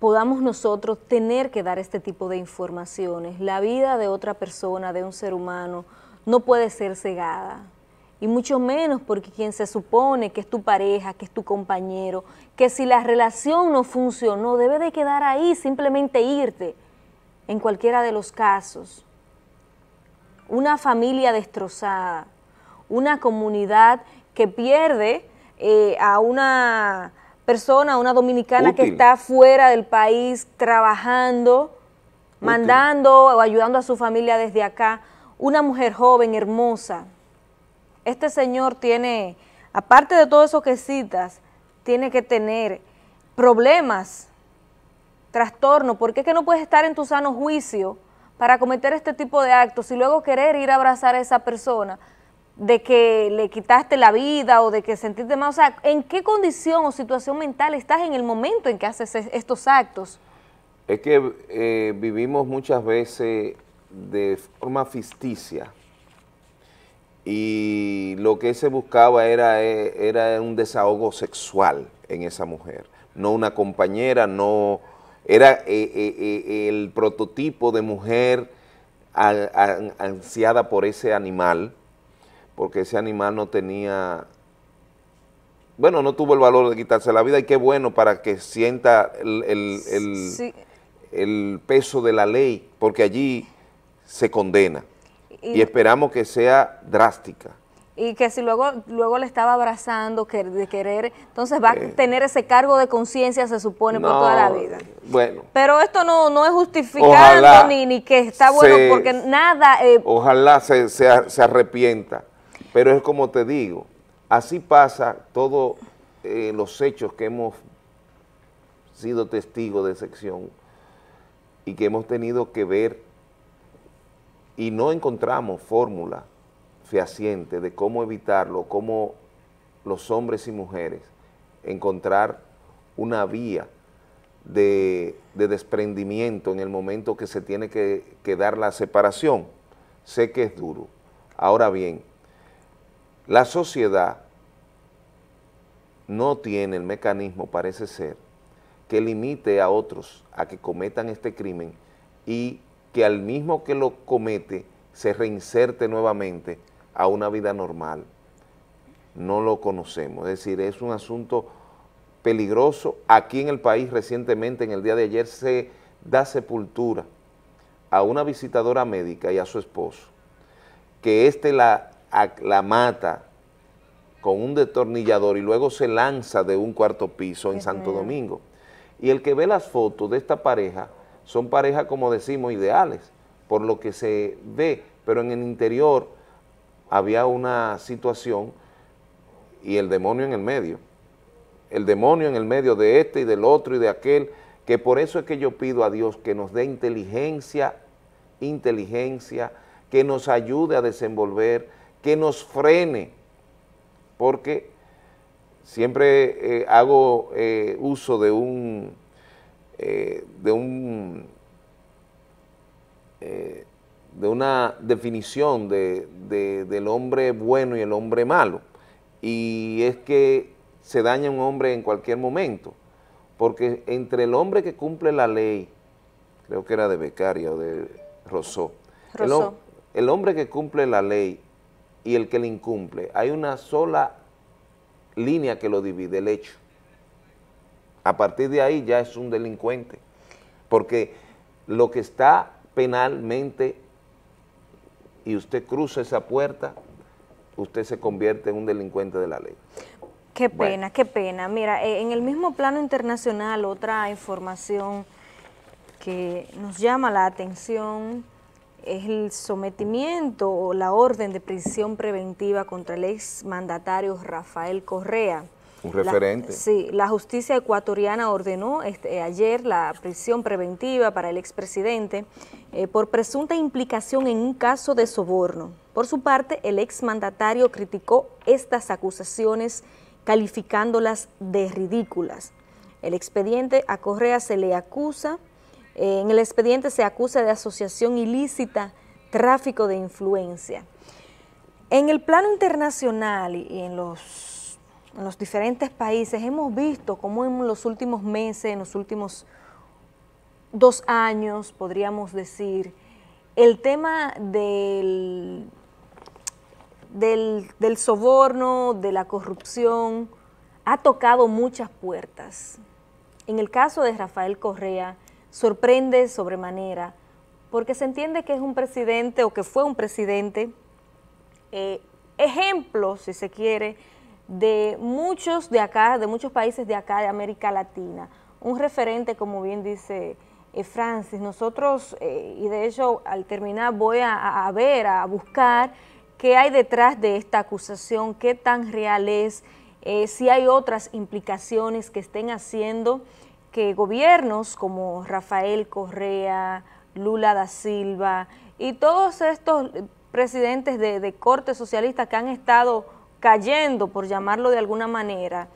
podamos nosotros tener que dar este tipo de informaciones. La vida de otra persona, de un ser humano, no puede ser cegada. Y mucho menos porque quien se supone que es tu pareja, que es tu compañero, que si la relación no funcionó, debe de quedar ahí, simplemente irte, en cualquiera de los casos. Una familia destrozada, una comunidad que pierde eh, a una persona, una dominicana que está fuera del país trabajando, mandando o ayudando a su familia desde acá, una mujer joven, hermosa. Este señor tiene, aparte de todo eso que citas, tiene que tener problemas, trastorno, porque es que no puedes estar en tu sano juicio para cometer este tipo de actos y luego querer ir a abrazar a esa persona de que le quitaste la vida o de que sentiste mal, o sea, ¿en qué condición o situación mental estás en el momento en que haces estos actos? Es que eh, vivimos muchas veces de forma ficticia y lo que se buscaba era, eh, era un desahogo sexual en esa mujer, no una compañera, no era eh, el prototipo de mujer ansiada por ese animal, porque ese animal no tenía, bueno, no tuvo el valor de quitarse la vida y qué bueno para que sienta el, el, peso de la ley, porque allí se condena. Y, esperamos que sea drástica y que si luego luego le estaba abrazando, que, de querer, entonces va a tener ese cargo de conciencia, se supone, por toda la vida. Bueno. Pero esto no, no es justificando ni, ni que está bueno, porque nada... Eh, ojalá se, se, arrepienta, pero es como te digo, así pasa todos eh, los hechos que hemos sido testigos de sección y que hemos tenido que ver y no encontramos fórmula de cómo evitarlo, cómo los hombres y mujeres encontrar una vía de, desprendimiento en el momento que se tiene que, que dar la separación. Sé que es duro. Ahora bien, la sociedad no tiene el mecanismo, parece ser, que limite a otros a que cometan este crimen y que al mismo que lo comete se reinserte nuevamente a una vida normal. No lo conocemos, es decir, es un asunto peligroso. Aquí en el país recientemente, en el día de ayer, se da sepultura a una visitadora médica y a su esposo, que éste la la mata con un detornillador y luego se lanza de un cuarto piso en Santo Domingo. Y el que ve las fotos de esta pareja, son parejas, como decimos, ideales, por lo que se ve, pero en el interior había una situación y el demonio en el medio. El demonio en el medio de este y del otro y de aquel, que por eso es que yo pido a Dios que nos dé inteligencia, inteligencia, que nos ayude a desenvolver que nos frene, porque siempre eh, hago eh, uso de un, eh, de un, de una definición de, del hombre bueno y el hombre malo, y es que se daña un hombre en cualquier momento, porque entre el hombre que cumple la ley, creo que era de Becaria o de Rousseau, el hombre que cumple la ley y el que le incumple. Hay una sola línea que lo divide, el hecho. A partir de ahí ya es un delincuente, porque lo que está penalmente y usted cruza esa puerta, usted se convierte en un delincuente de la ley. Qué pena, qué pena. Mira, eh, en el mismo plano internacional, otra información que nos llama la atención es el sometimiento o la orden de prisión preventiva contra el ex mandatario Rafael Correa. Un referente. sí, la justicia ecuatoriana ordenó este, ayer la prisión preventiva para el expresidente eh, por presunta implicación en un caso de soborno. Por su parte, el ex mandatario criticó estas acusaciones calificándolas de ridículas. El expediente a Correa se le acusa en el expediente se acusa de asociación ilícita, tráfico de influencia. En el plano internacional y en los, en los diferentes países hemos visto cómo en los últimos meses, en los últimos dos años, podríamos decir, el tema del, del, del soborno, de la corrupción, ha tocado muchas puertas. En el caso de Rafael Correa, sorprende sobremanera, porque se entiende que es un presidente o que fue un presidente, eh, ejemplo, si se quiere, de muchos de acá, de muchos países de acá, de América Latina. Un referente, como bien dice eh, Francis, nosotros, eh, y de hecho al terminar voy a, ver, a buscar qué hay detrás de esta acusación, qué tan real es, eh, si hay otras implicaciones que estén haciendo que gobiernos como Rafael Correa, Lula da Silva y todos estos presidentes de, de corte socialista que han estado cayendo, por llamarlo de alguna manera,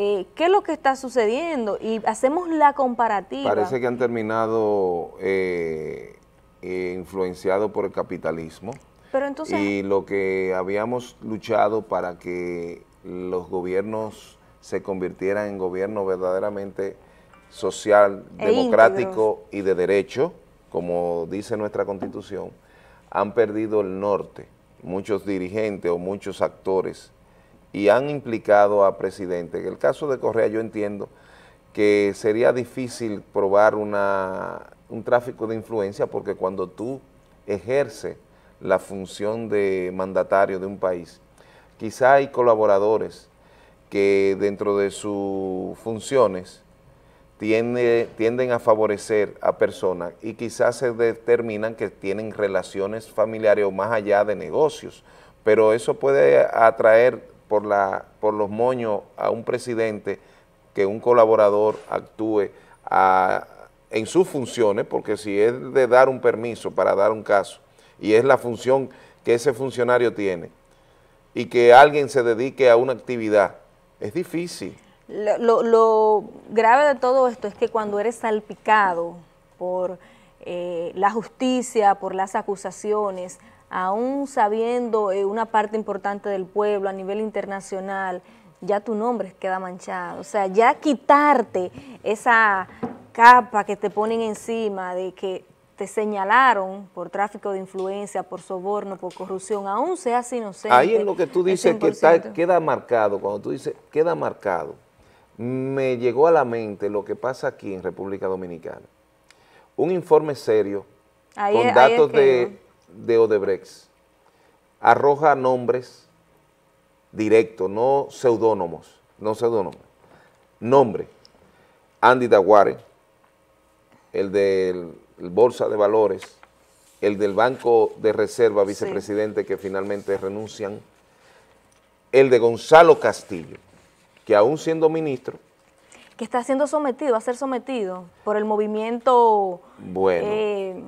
eh, ¿qué es lo que está sucediendo? Y hacemos la comparativa. Parece que han terminado eh, eh, influenciados por el capitalismo. Pero entonces... Y lo que habíamos luchado para que los gobiernos se convirtieran en gobiernos verdaderamente social, E democrático y de derecho, como dice nuestra Constitución, han perdido el norte, muchos dirigentes o muchos actores, y han implicado a presidente. En el caso de Correa yo entiendo que sería difícil probar una, un tráfico de influencia porque cuando tú ejerces la función de mandatario de un país, quizá hay colaboradores que dentro de sus funciones tiende, tienden a favorecer a personas y quizás se determinan que tienen relaciones familiares o más allá de negocios, pero eso puede atraer por, la, por los moños a un presidente que un colaborador actúe en sus funciones, porque si es de dar un permiso para dar un caso, y es la función que ese funcionario tiene, y que alguien se dedique a una actividad, es difícil. Lo, lo, lo grave de todo esto es que cuando eres salpicado por eh, la justicia, por las acusaciones, aún sabiendo eh, una parte importante del pueblo a nivel internacional, ya tu nombre queda manchado. O sea, ya quitarte esa capa que te ponen encima de que te señalaron por tráfico de influencia, por soborno, por corrupción, aún seas inocente. Ahí es lo que tú dices que está, queda marcado, cuando tú dices queda marcado, me llegó a la mente lo que pasa aquí en República Dominicana. Un informe serio Ahí con es- datos es que de, de Odebrecht. Arroja nombres directos, no seudónomos, no seudónomos. Nombre, Andy Daguare, el del el Bolsa de Valores, el del Banco de Reserva, vicepresidente, que finalmente renuncian, el de Gonzalo Castillo, que aún siendo ministro, que está siendo sometido, a ser sometido por el movimiento, bueno, eh,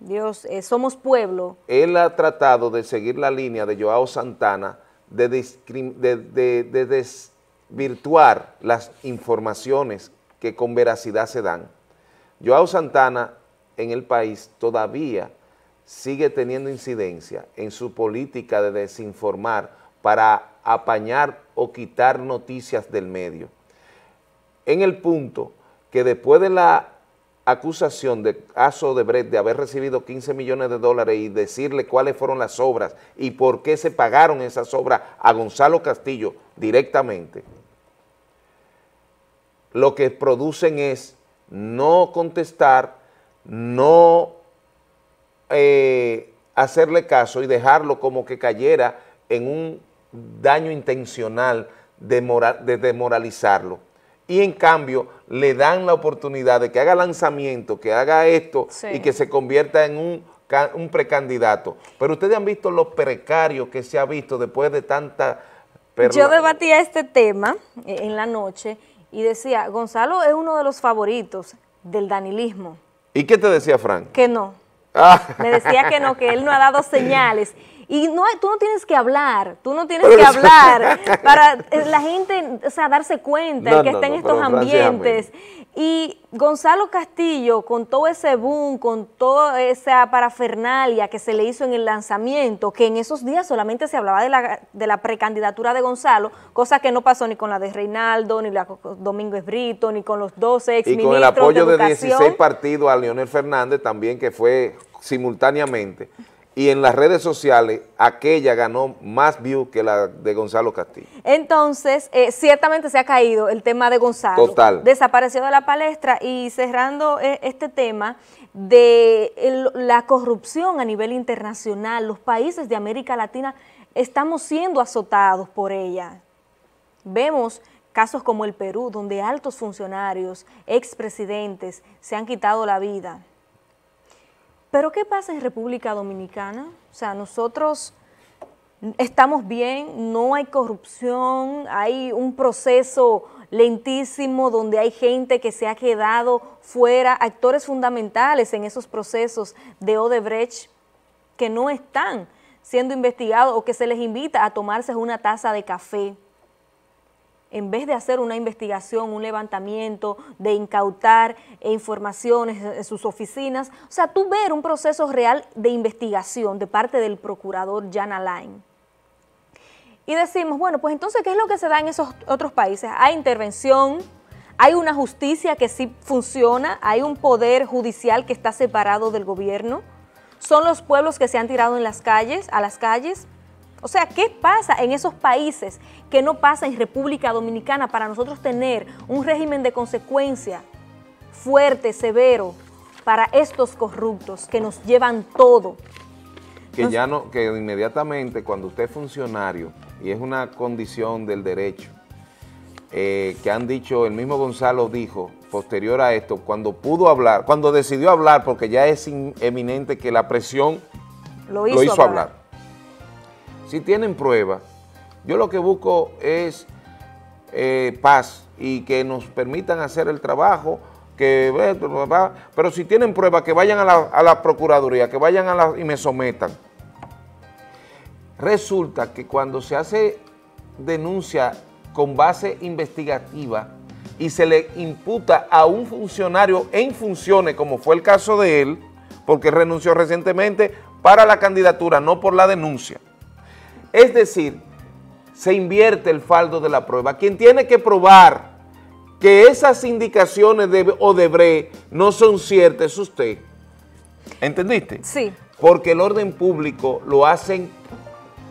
Dios, eh, Somos Pueblo, él ha tratado de seguir la línea de Joao Santana de, de desvirtuar las informaciones que con veracidad se dan. Joao Santana en el país todavía sigue teniendo incidencia en su política de desinformar para apañar o quitar noticias del medio. En el punto que después de la acusación de Caso de Brett de haber recibido 15 millones de dólares y decirle cuáles fueron las obras y por qué se pagaron esas obras a Gonzalo Castillo directamente, lo que producen es no contestar, no eh, hacerle caso y dejarlo como que cayera en un daño intencional de, mora- de demoralizarlo. Y en cambio le dan la oportunidad de que haga lanzamiento, que haga esto Sí. y que se convierta en un precandidato. Pero ustedes han visto lo precario que se ha visto después de tanta... perla- Yo debatía este tema eh, en la noche y decía, Gonzalo es uno de los favoritos del danilismo, ¿Y qué te decía Frank? que no. Ah. Me decía que no, que él no ha dado (laughs) señales. Y no, tú no tienes que hablar, tú no tienes que hablar (laughs) para eh, la gente, o sea, darse cuenta No, que no, está en estos pero ambientes. Y Gonzalo Castillo, con todo ese boom, con toda esa parafernalia que se le hizo en el lanzamiento, que en esos días solamente se hablaba de la, de la precandidatura de Gonzalo, cosa que no pasó ni con la de Reinaldo, ni la Domínguez Brito, ni con los 12 ex Y con el apoyo de, 16 partidos a Leonel Fernández también, que fue simultáneamente. Y en las redes sociales, aquella ganó más views que la de Gonzalo Castillo. Entonces, eh, ciertamente se ha caído el tema de Gonzalo. Total. Desapareció de la palestra y cerrando eh, este tema de el- la corrupción a nivel internacional, los países de América Latina estamos siendo azotados por ella. Vemos casos como el Perú, donde altos funcionarios, expresidentes, se han quitado la vida. Pero ¿qué pasa en República Dominicana? O sea, nosotros estamos bien, no hay corrupción, hay un proceso lentísimo donde hay gente que se ha quedado fuera, actores fundamentales en esos procesos de Odebrecht que no están siendo investigados o que se les invita a tomarse una taza de café en vez de hacer una investigación, un levantamiento, de incautar informaciones en sus oficinas, o sea, tú ver un proceso real de investigación de parte del procurador Jan Alain. Y decimos, bueno, pues entonces, ¿qué es lo que se da en esos otros países? Hay intervención, hay una justicia que sí funciona, hay un poder judicial que está separado del gobierno, son los pueblos que se han tirado en las calles, a las calles, o sea, ¿qué pasa en esos países que no pasa en República Dominicana para nosotros tener un régimen de consecuencia fuerte, severo, para estos corruptos que nos llevan todo? Que ya no, que inmediatamente cuando usted es funcionario, y es una condición del derecho, eh, que han dicho, el mismo Gonzalo dijo, posterior a esto, cuando pudo hablar, cuando decidió hablar, porque ya es in- eminente que la presión Lo hizo, hablar. hablar. Si tienen pruebas, yo lo que busco es eh, paz y que nos permitan hacer el trabajo, que bla, pero si tienen pruebas, que vayan a la, a la Procuraduría, que vayan a la y me sometan. Resulta que cuando se hace denuncia con base investigativa y se le imputa a un funcionario en funciones, como fue el caso de él, porque renunció recientemente para la candidatura, no por la denuncia. Es decir, se invierte el faldo de la prueba. Quien tiene que probar que esas indicaciones de Odebrecht no son ciertas es usted. ¿Entendiste? Sí. Porque el orden público lo hacen,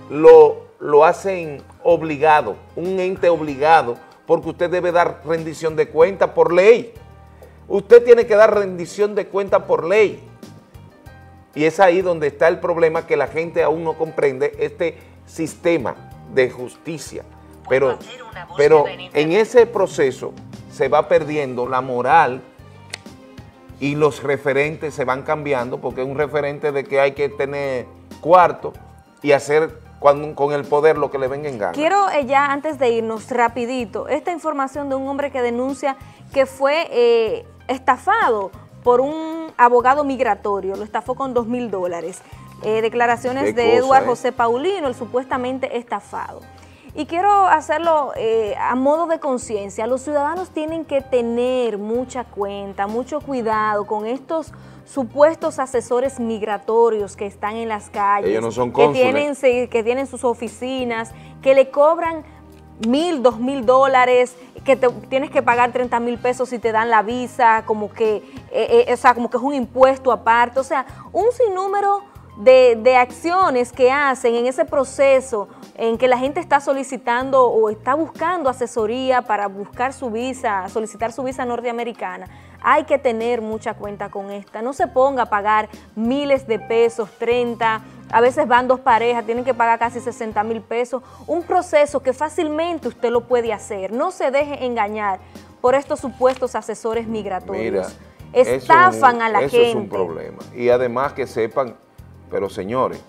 lo, lo hacen obligado, un ente obligado, porque usted debe dar rendición de cuenta por ley. Usted tiene que dar rendición de cuenta por ley. Y es ahí donde está el problema que la gente aún no comprende este sistema de justicia. Pero, pero en ese proceso se va perdiendo la moral y los referentes se van cambiando porque es un referente de que hay que tener cuarto y hacer cuando- con el poder lo que le venga en gana. Quiero eh, ya, antes de irnos rapidito, esta información de un hombre que denuncia que fue eh, estafado por un abogado migratorio, lo estafó con dos mil dólares. Eh, declaraciones de cosa, Eduardo ¿eh? José Paulino, el supuestamente estafado. Y quiero hacerlo eh, a modo de conciencia. Los ciudadanos tienen que tener mucha cuenta, mucho cuidado con estos supuestos asesores migratorios que están en las calles, Ellos no son que tienen, se- que tienen sus oficinas, que le cobran mil, dos mil dólares, que te, tienes que pagar 30 mil pesos si te dan la visa, como que, eh, eh, o sea, como que es un impuesto aparte, o sea, un sinnúmero de, de acciones que hacen en ese proceso en que la gente está solicitando o está buscando asesoría para buscar su visa, solicitar su visa norteamericana, hay que tener mucha cuenta con esta. No se ponga a pagar miles de pesos, 30, a veces van dos parejas, tienen que pagar casi 60 mil pesos. Un proceso que fácilmente usted lo puede hacer. No se deje engañar por estos supuestos asesores migratorios. Mira, eso es Estafan un- a la eso gente. es un problema. Y además que sepan, pero señores,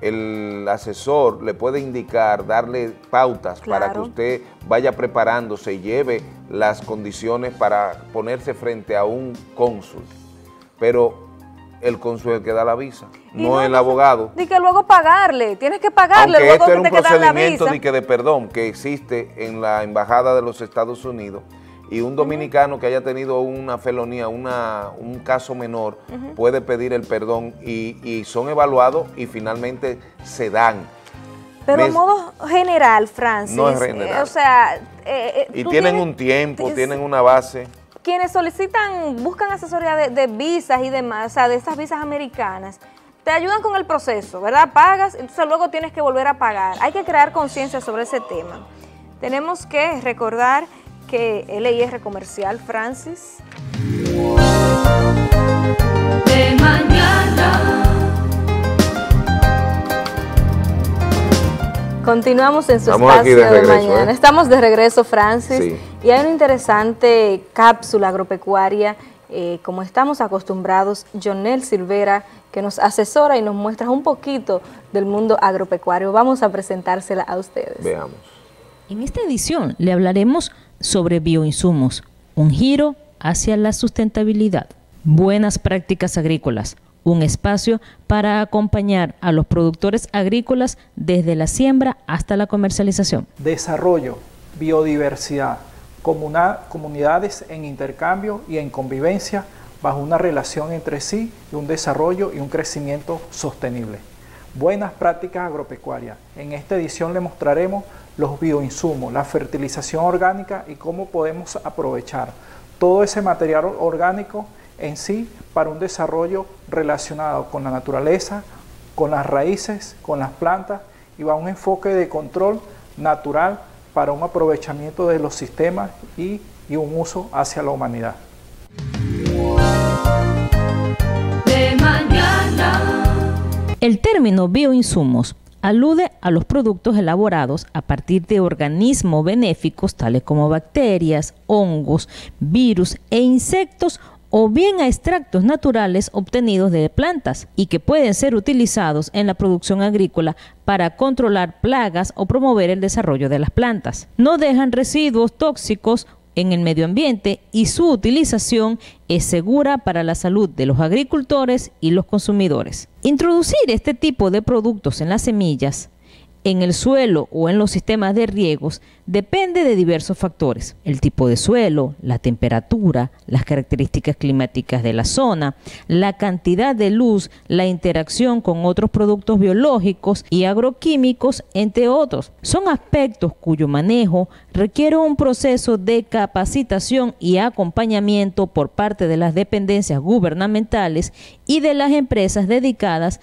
el asesor le puede indicar, darle pautas para que usted vaya preparándose y lleve las condiciones para ponerse frente a un cónsul. Pero el cónsul que da la visa, no, el abogado. Di que luego pagarle, tienes que pagarle Aunque luego esto era que un te quedan la procedimiento visa. que de perdón que existe en la Embajada de los Estados Unidos y un dominicano que haya tenido una felonía, una, un caso menor, puede pedir el perdón y, y son evaluados y finalmente se dan. Pero a modo general, Francis, No es eh, general. o sea, eh, eh, y tienen tienes- un tiempo, tienen una base. quienes solicitan, buscan asesoría de, de visas y demás, o sea, de estas visas americanas, te ayudan con el proceso, ¿verdad? Pagas, entonces luego tienes que volver a pagar. Hay que crear conciencia sobre ese tema. Tenemos que recordar que LIR Comercial, Francis, de mañana. Continuamos en su Estamos espacio de mañana. ¿eh? Estamos de regreso, Francis, Sí. y hay una interesante cápsula agropecuaria, eh, como estamos acostumbrados, Jonel Silvera, que nos asesora y nos muestra un poquito del mundo agropecuario. Vamos a presentársela a ustedes. Veamos. En esta edición le hablaremos sobre bioinsumos, un giro hacia la sustentabilidad, buenas prácticas agrícolas, un espacio para acompañar a los productores agrícolas desde la siembra hasta la comercialización. desarrollo, biodiversidad, comunidades en intercambio y en convivencia bajo una relación entre sí y un desarrollo y un crecimiento sostenible. Buenas prácticas agropecuarias. En esta edición le mostraremos los bioinsumos, la fertilización orgánica y cómo podemos aprovechar todo ese material orgánico en sí para un desarrollo relacionado con la naturaleza, con las raíces, con las plantas y va a un enfoque de control natural para un aprovechamiento de los sistemas y, y un uso hacia la humanidad. de mañana. El término bioinsumos alude a los productos elaborados a partir de organismos benéficos tales como bacterias, hongos, virus e insectos o bien a extractos naturales obtenidos de plantas y que pueden ser utilizados en la producción agrícola para controlar plagas o promover el desarrollo de las plantas. No dejan residuos tóxicos en el medio ambiente y su utilización es segura para la salud de los agricultores y los consumidores. Introducir este tipo de productos en las semillas, en el suelo o en los sistemas de riegos depende de diversos factores. El tipo de suelo, la temperatura, las características climáticas de la zona, la cantidad de luz, la interacción con otros productos biológicos y agroquímicos, entre otros. Son aspectos cuyo manejo requiere un proceso de capacitación y acompañamiento por parte de las dependencias gubernamentales y de las empresas dedicadas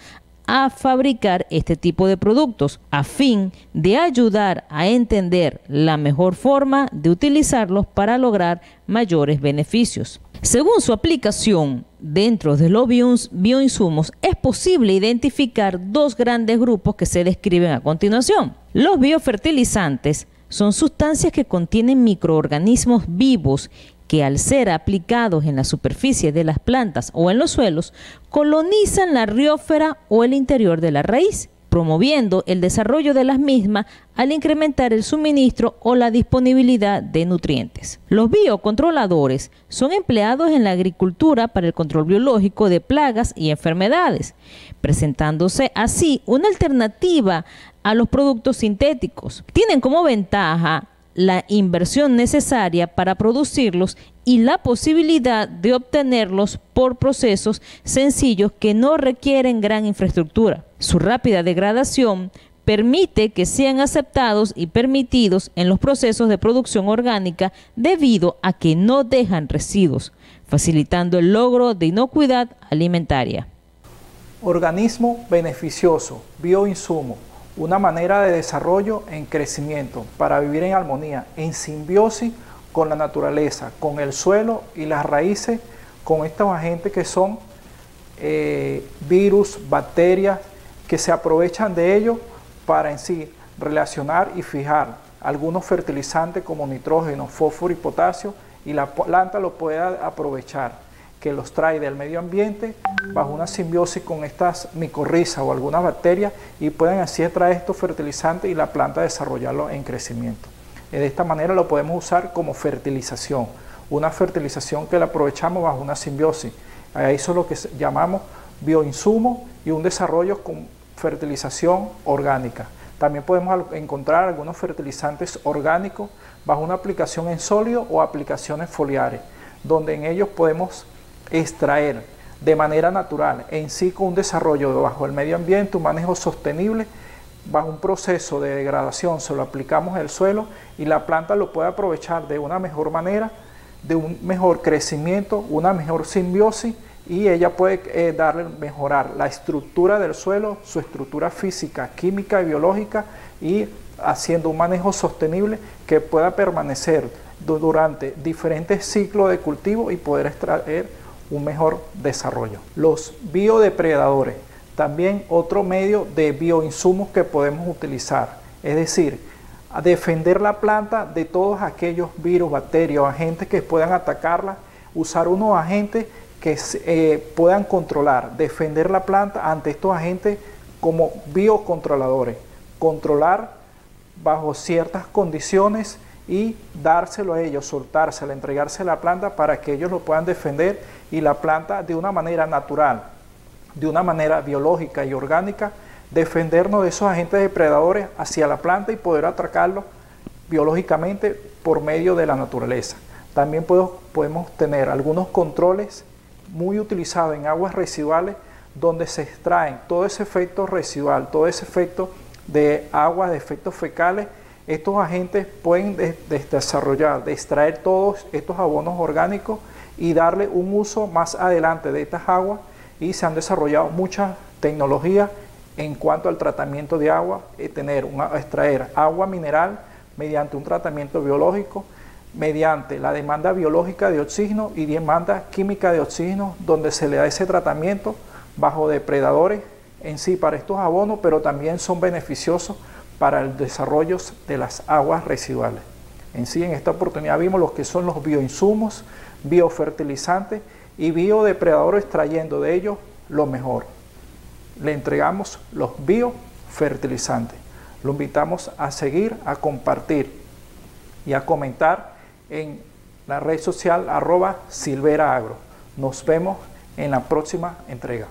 a fabricar este tipo de productos a fin de ayudar a entender la mejor forma de utilizarlos para lograr mayores beneficios. Según su aplicación dentro de los bioins- bioinsumos, es posible identificar dos grandes grupos que se describen a continuación. Los biofertilizantes son sustancias que contienen microorganismos vivos que al ser aplicados en la superficie de las plantas o en los suelos, colonizan la riófera o el interior de la raíz, promoviendo el desarrollo de las mismas al incrementar el suministro o la disponibilidad de nutrientes. Los biocontroladores son empleados en la agricultura para el control biológico de plagas y enfermedades, presentándose así una alternativa a los productos sintéticos. Tienen como ventaja la inversión necesaria para producirlos y la posibilidad de obtenerlos por procesos sencillos que no requieren gran infraestructura. Su rápida degradación permite que sean aceptados y permitidos en los procesos de producción orgánica debido a que no dejan residuos, facilitando el logro de inocuidad alimentaria. Organismo beneficioso, bioinsumo, una manera de desarrollo en crecimiento para vivir en armonía, en simbiosis con la naturaleza, con el suelo y las raíces, con estos agentes que son eh, virus, bacterias, que se aprovechan de ellos para en sí relacionar y fijar algunos fertilizantes como nitrógeno, fósforo y potasio y la planta lo pueda aprovechar que los trae del medio ambiente bajo una simbiosis con estas micorrizas o algunas bacterias y pueden así extraer estos fertilizantes y la planta desarrollarlo en crecimiento. Y de esta manera lo podemos usar como fertilización, una fertilización que la aprovechamos bajo una simbiosis. Eso es lo que llamamos bioinsumos y un desarrollo con fertilización orgánica. También podemos encontrar algunos fertilizantes orgánicos bajo una aplicación en sólido o aplicaciones foliares, donde en ellos podemos extraer de manera natural, en sí con un desarrollo bajo el medio ambiente, un manejo sostenible, bajo un proceso de degradación, se lo aplicamos al suelo y la planta lo puede aprovechar de una mejor manera, de un mejor crecimiento, una mejor simbiosis y ella puede eh, darle, mejorar la estructura del suelo, su estructura física, química y biológica y haciendo un manejo sostenible que pueda permanecer durante diferentes ciclos de cultivo y poder extraer un mejor desarrollo. Los biodepredadores, también otro medio de bioinsumos que podemos utilizar, es decir, a defender la planta de todos aquellos virus, bacterias, agentes que puedan atacarla, usar unos agentes que eh, puedan controlar, defender la planta ante estos agentes como biocontroladores, controlar bajo ciertas condiciones y dárselo a ellos, soltárselo, entregarse a la planta para que ellos lo puedan defender y la planta de una manera natural, de una manera biológica y orgánica, defendernos de esos agentes depredadores hacia la planta y poder atracarlos biológicamente por medio de la naturaleza. También podemos tener algunos controles muy utilizados en aguas residuales donde se extraen todo ese efecto residual, todo ese efecto de agua, de efectos fecales, estos agentes pueden desarrollar, de extraer todos estos abonos orgánicos y darle un uso más adelante de estas aguas y se han desarrollado muchas tecnologías en cuanto al tratamiento de agua, y tener una, extraer agua mineral mediante un tratamiento biológico, mediante la demanda biológica de oxígeno y demanda química de oxígeno, donde se le da ese tratamiento bajo depredadores en sí para estos abonos, pero también son beneficiosos para el desarrollo de las aguas residuales. En sí, en esta oportunidad vimos lo que son los bioinsumos, biofertilizantes y biodepredadores extrayendo de ellos lo mejor. Le entregamos los biofertilizantes. Lo invitamos a seguir, a compartir y a comentar en la red social arroba Silvera Agro. Nos vemos en la próxima entrega.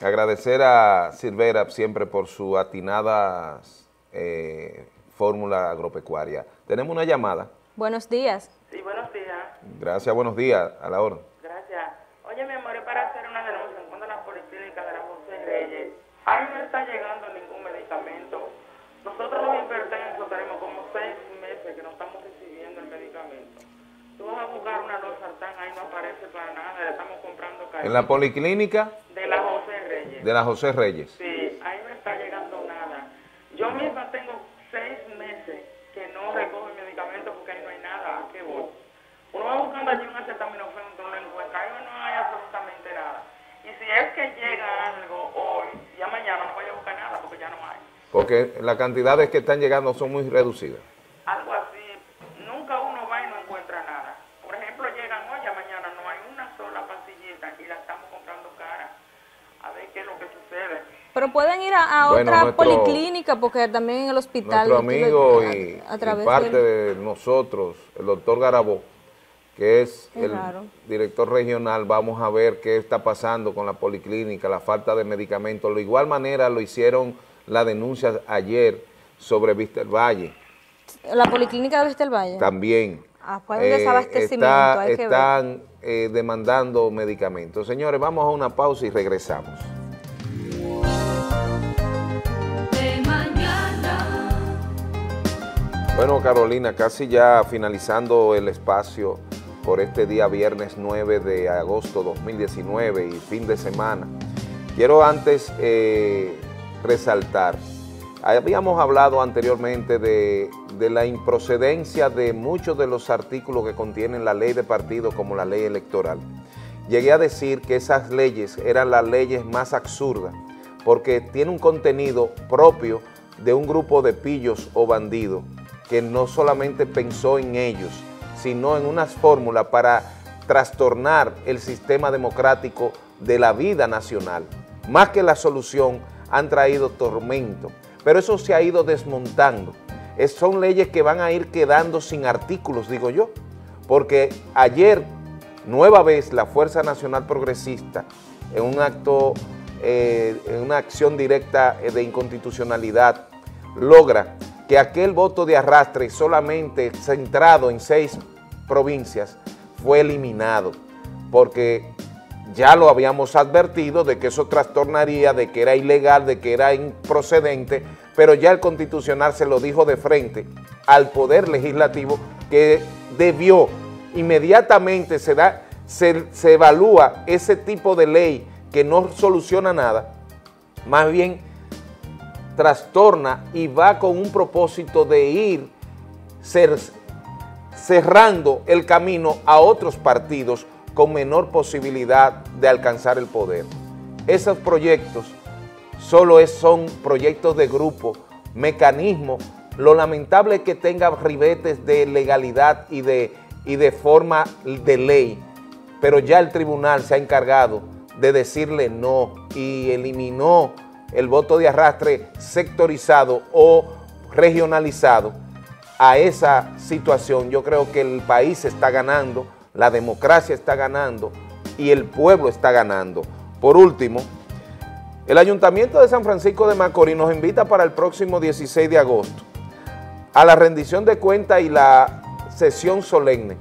Agradecer a Silvera siempre por su atinada eh, fórmula agropecuaria. Tenemos una llamada. Buenos días. Sí, buenos días. Gracias, buenos días. A la hora. Gracias. Oye, mi amor, es para hacer una denuncia en cuanto a la policlínica de la José Reyes. Ahí no está llegando ningún medicamento. Nosotros los hipertensos tenemos como seis meses que no estamos recibiendo el medicamento. Tú vas a buscar una losartán, ahí no aparece para nada, le estamos comprando caro. ¿En la policlínica? De la José Reyes. De la José Reyes. Sí, ahí no está llegando nada. Yo misma tengo seis meses que no recojo el medicamento porque ahí no hay nada. ¿A qué voy? Uno va buscando allí un acetaminofén que no lo encuentra, ahí no hay absolutamente nada. Y si es que llega algo hoy, ya mañana no voy a buscar nada porque ya no hay. Porque las cantidades que están llegando son muy reducidas. Algo así. Nunca uno va y no encuentra nada. Por ejemplo, llegan hoy, ya mañana no hay una sola pastillita y la estamos comprando cara. A ver qué es lo que sucede. Pero pueden ir a, a Bueno, otra nuestro- policlínica porque también en el hospital. Nuestro amigo a- y, a y través parte del- de nosotros, el doctor Garabó, que es Qué el raro. director regional, vamos a ver qué está pasando con la policlínica, la falta de medicamentos. De igual manera lo hicieron la denuncia ayer sobre Vista Valle, La policlínica de Vista del Valle. también. Ah, pues hay un desabastecimiento, está- hay que ver. están eh, demandando medicamentos. Señores, vamos a una pausa y regresamos. Bueno, Carolina, casi ya finalizando el espacio por este día viernes 9 de agosto 2019 y fin de semana. Quiero antes eh, resaltar, habíamos hablado anteriormente de, de la improcedencia de muchos de los artículos que contienen la ley de partido como la ley electoral. Llegué a decir que esas leyes eran las leyes más absurdas porque tiene un contenido propio de un grupo de pillos o bandidos que no solamente pensó en ellos, sino en unas fórmulas para trastornar el sistema democrático de la vida nacional. Más que la solución, han traído tormento. Pero eso se ha ido desmontando. Es- son leyes que van a ir quedando sin artículos, digo yo, porque ayer, nueva vez, la Fuerza Nacional Progresista, en un acto, eh, en una acción directa eh, de inconstitucionalidad, logra que aquel voto de arrastre solamente centrado en seis provincias fue eliminado, porque ya lo habíamos advertido de que eso trastornaría, de que era ilegal, de que era improcedente, pero ya el Constitucional se lo dijo de frente al Poder Legislativo que debió inmediatamente se, da, se, se evalúa ese tipo de ley que no soluciona nada, más bien trastorna y va con un propósito de ir cerrando el camino a otros partidos con menor posibilidad de alcanzar el poder. Esos proyectos solo son proyectos de grupo, mecanismos. Lo lamentable es que tenga ribetes de legalidad y de, y de forma de ley, pero ya el tribunal se ha encargado de decirle no y eliminó el voto de arrastre sectorizado o regionalizado a esa situación. Yo creo que el país está ganando, la democracia está ganando y el pueblo está ganando. Por último, el Ayuntamiento de San Francisco de Macorís nos invita para el próximo 16 de agosto a la rendición de cuentas y la sesión solemne.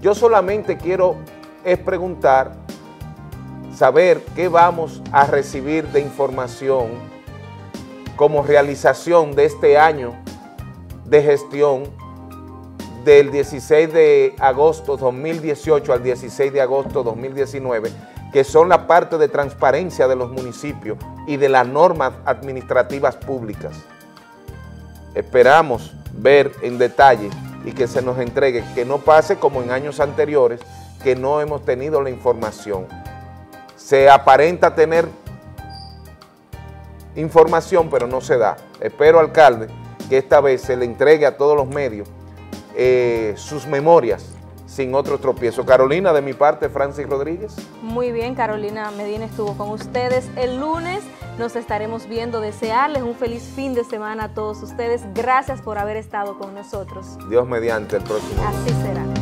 Yo solamente quiero es preguntar, saber qué vamos a recibir de información como realización de este año de gestión del 16 de agosto 2018 al 16 de agosto 2019, que son la parte de transparencia de los municipios y de las normas administrativas públicas. Esperamos ver en detalle y que se nos entregue, que no pase como en años anteriores, que no hemos tenido la información. Se aparenta tener información, pero no se da. Espero, alcalde, que esta vez se le entregue a todos los medios eh, sus memorias sin otro tropiezo. Carolina, de mi parte, Francis Rodríguez. Muy bien, Carolina Medina estuvo con ustedes. El lunes nos estaremos viendo. Desearles un feliz fin de semana a todos ustedes. Gracias por haber estado con nosotros. Dios mediante el próximo. Así será.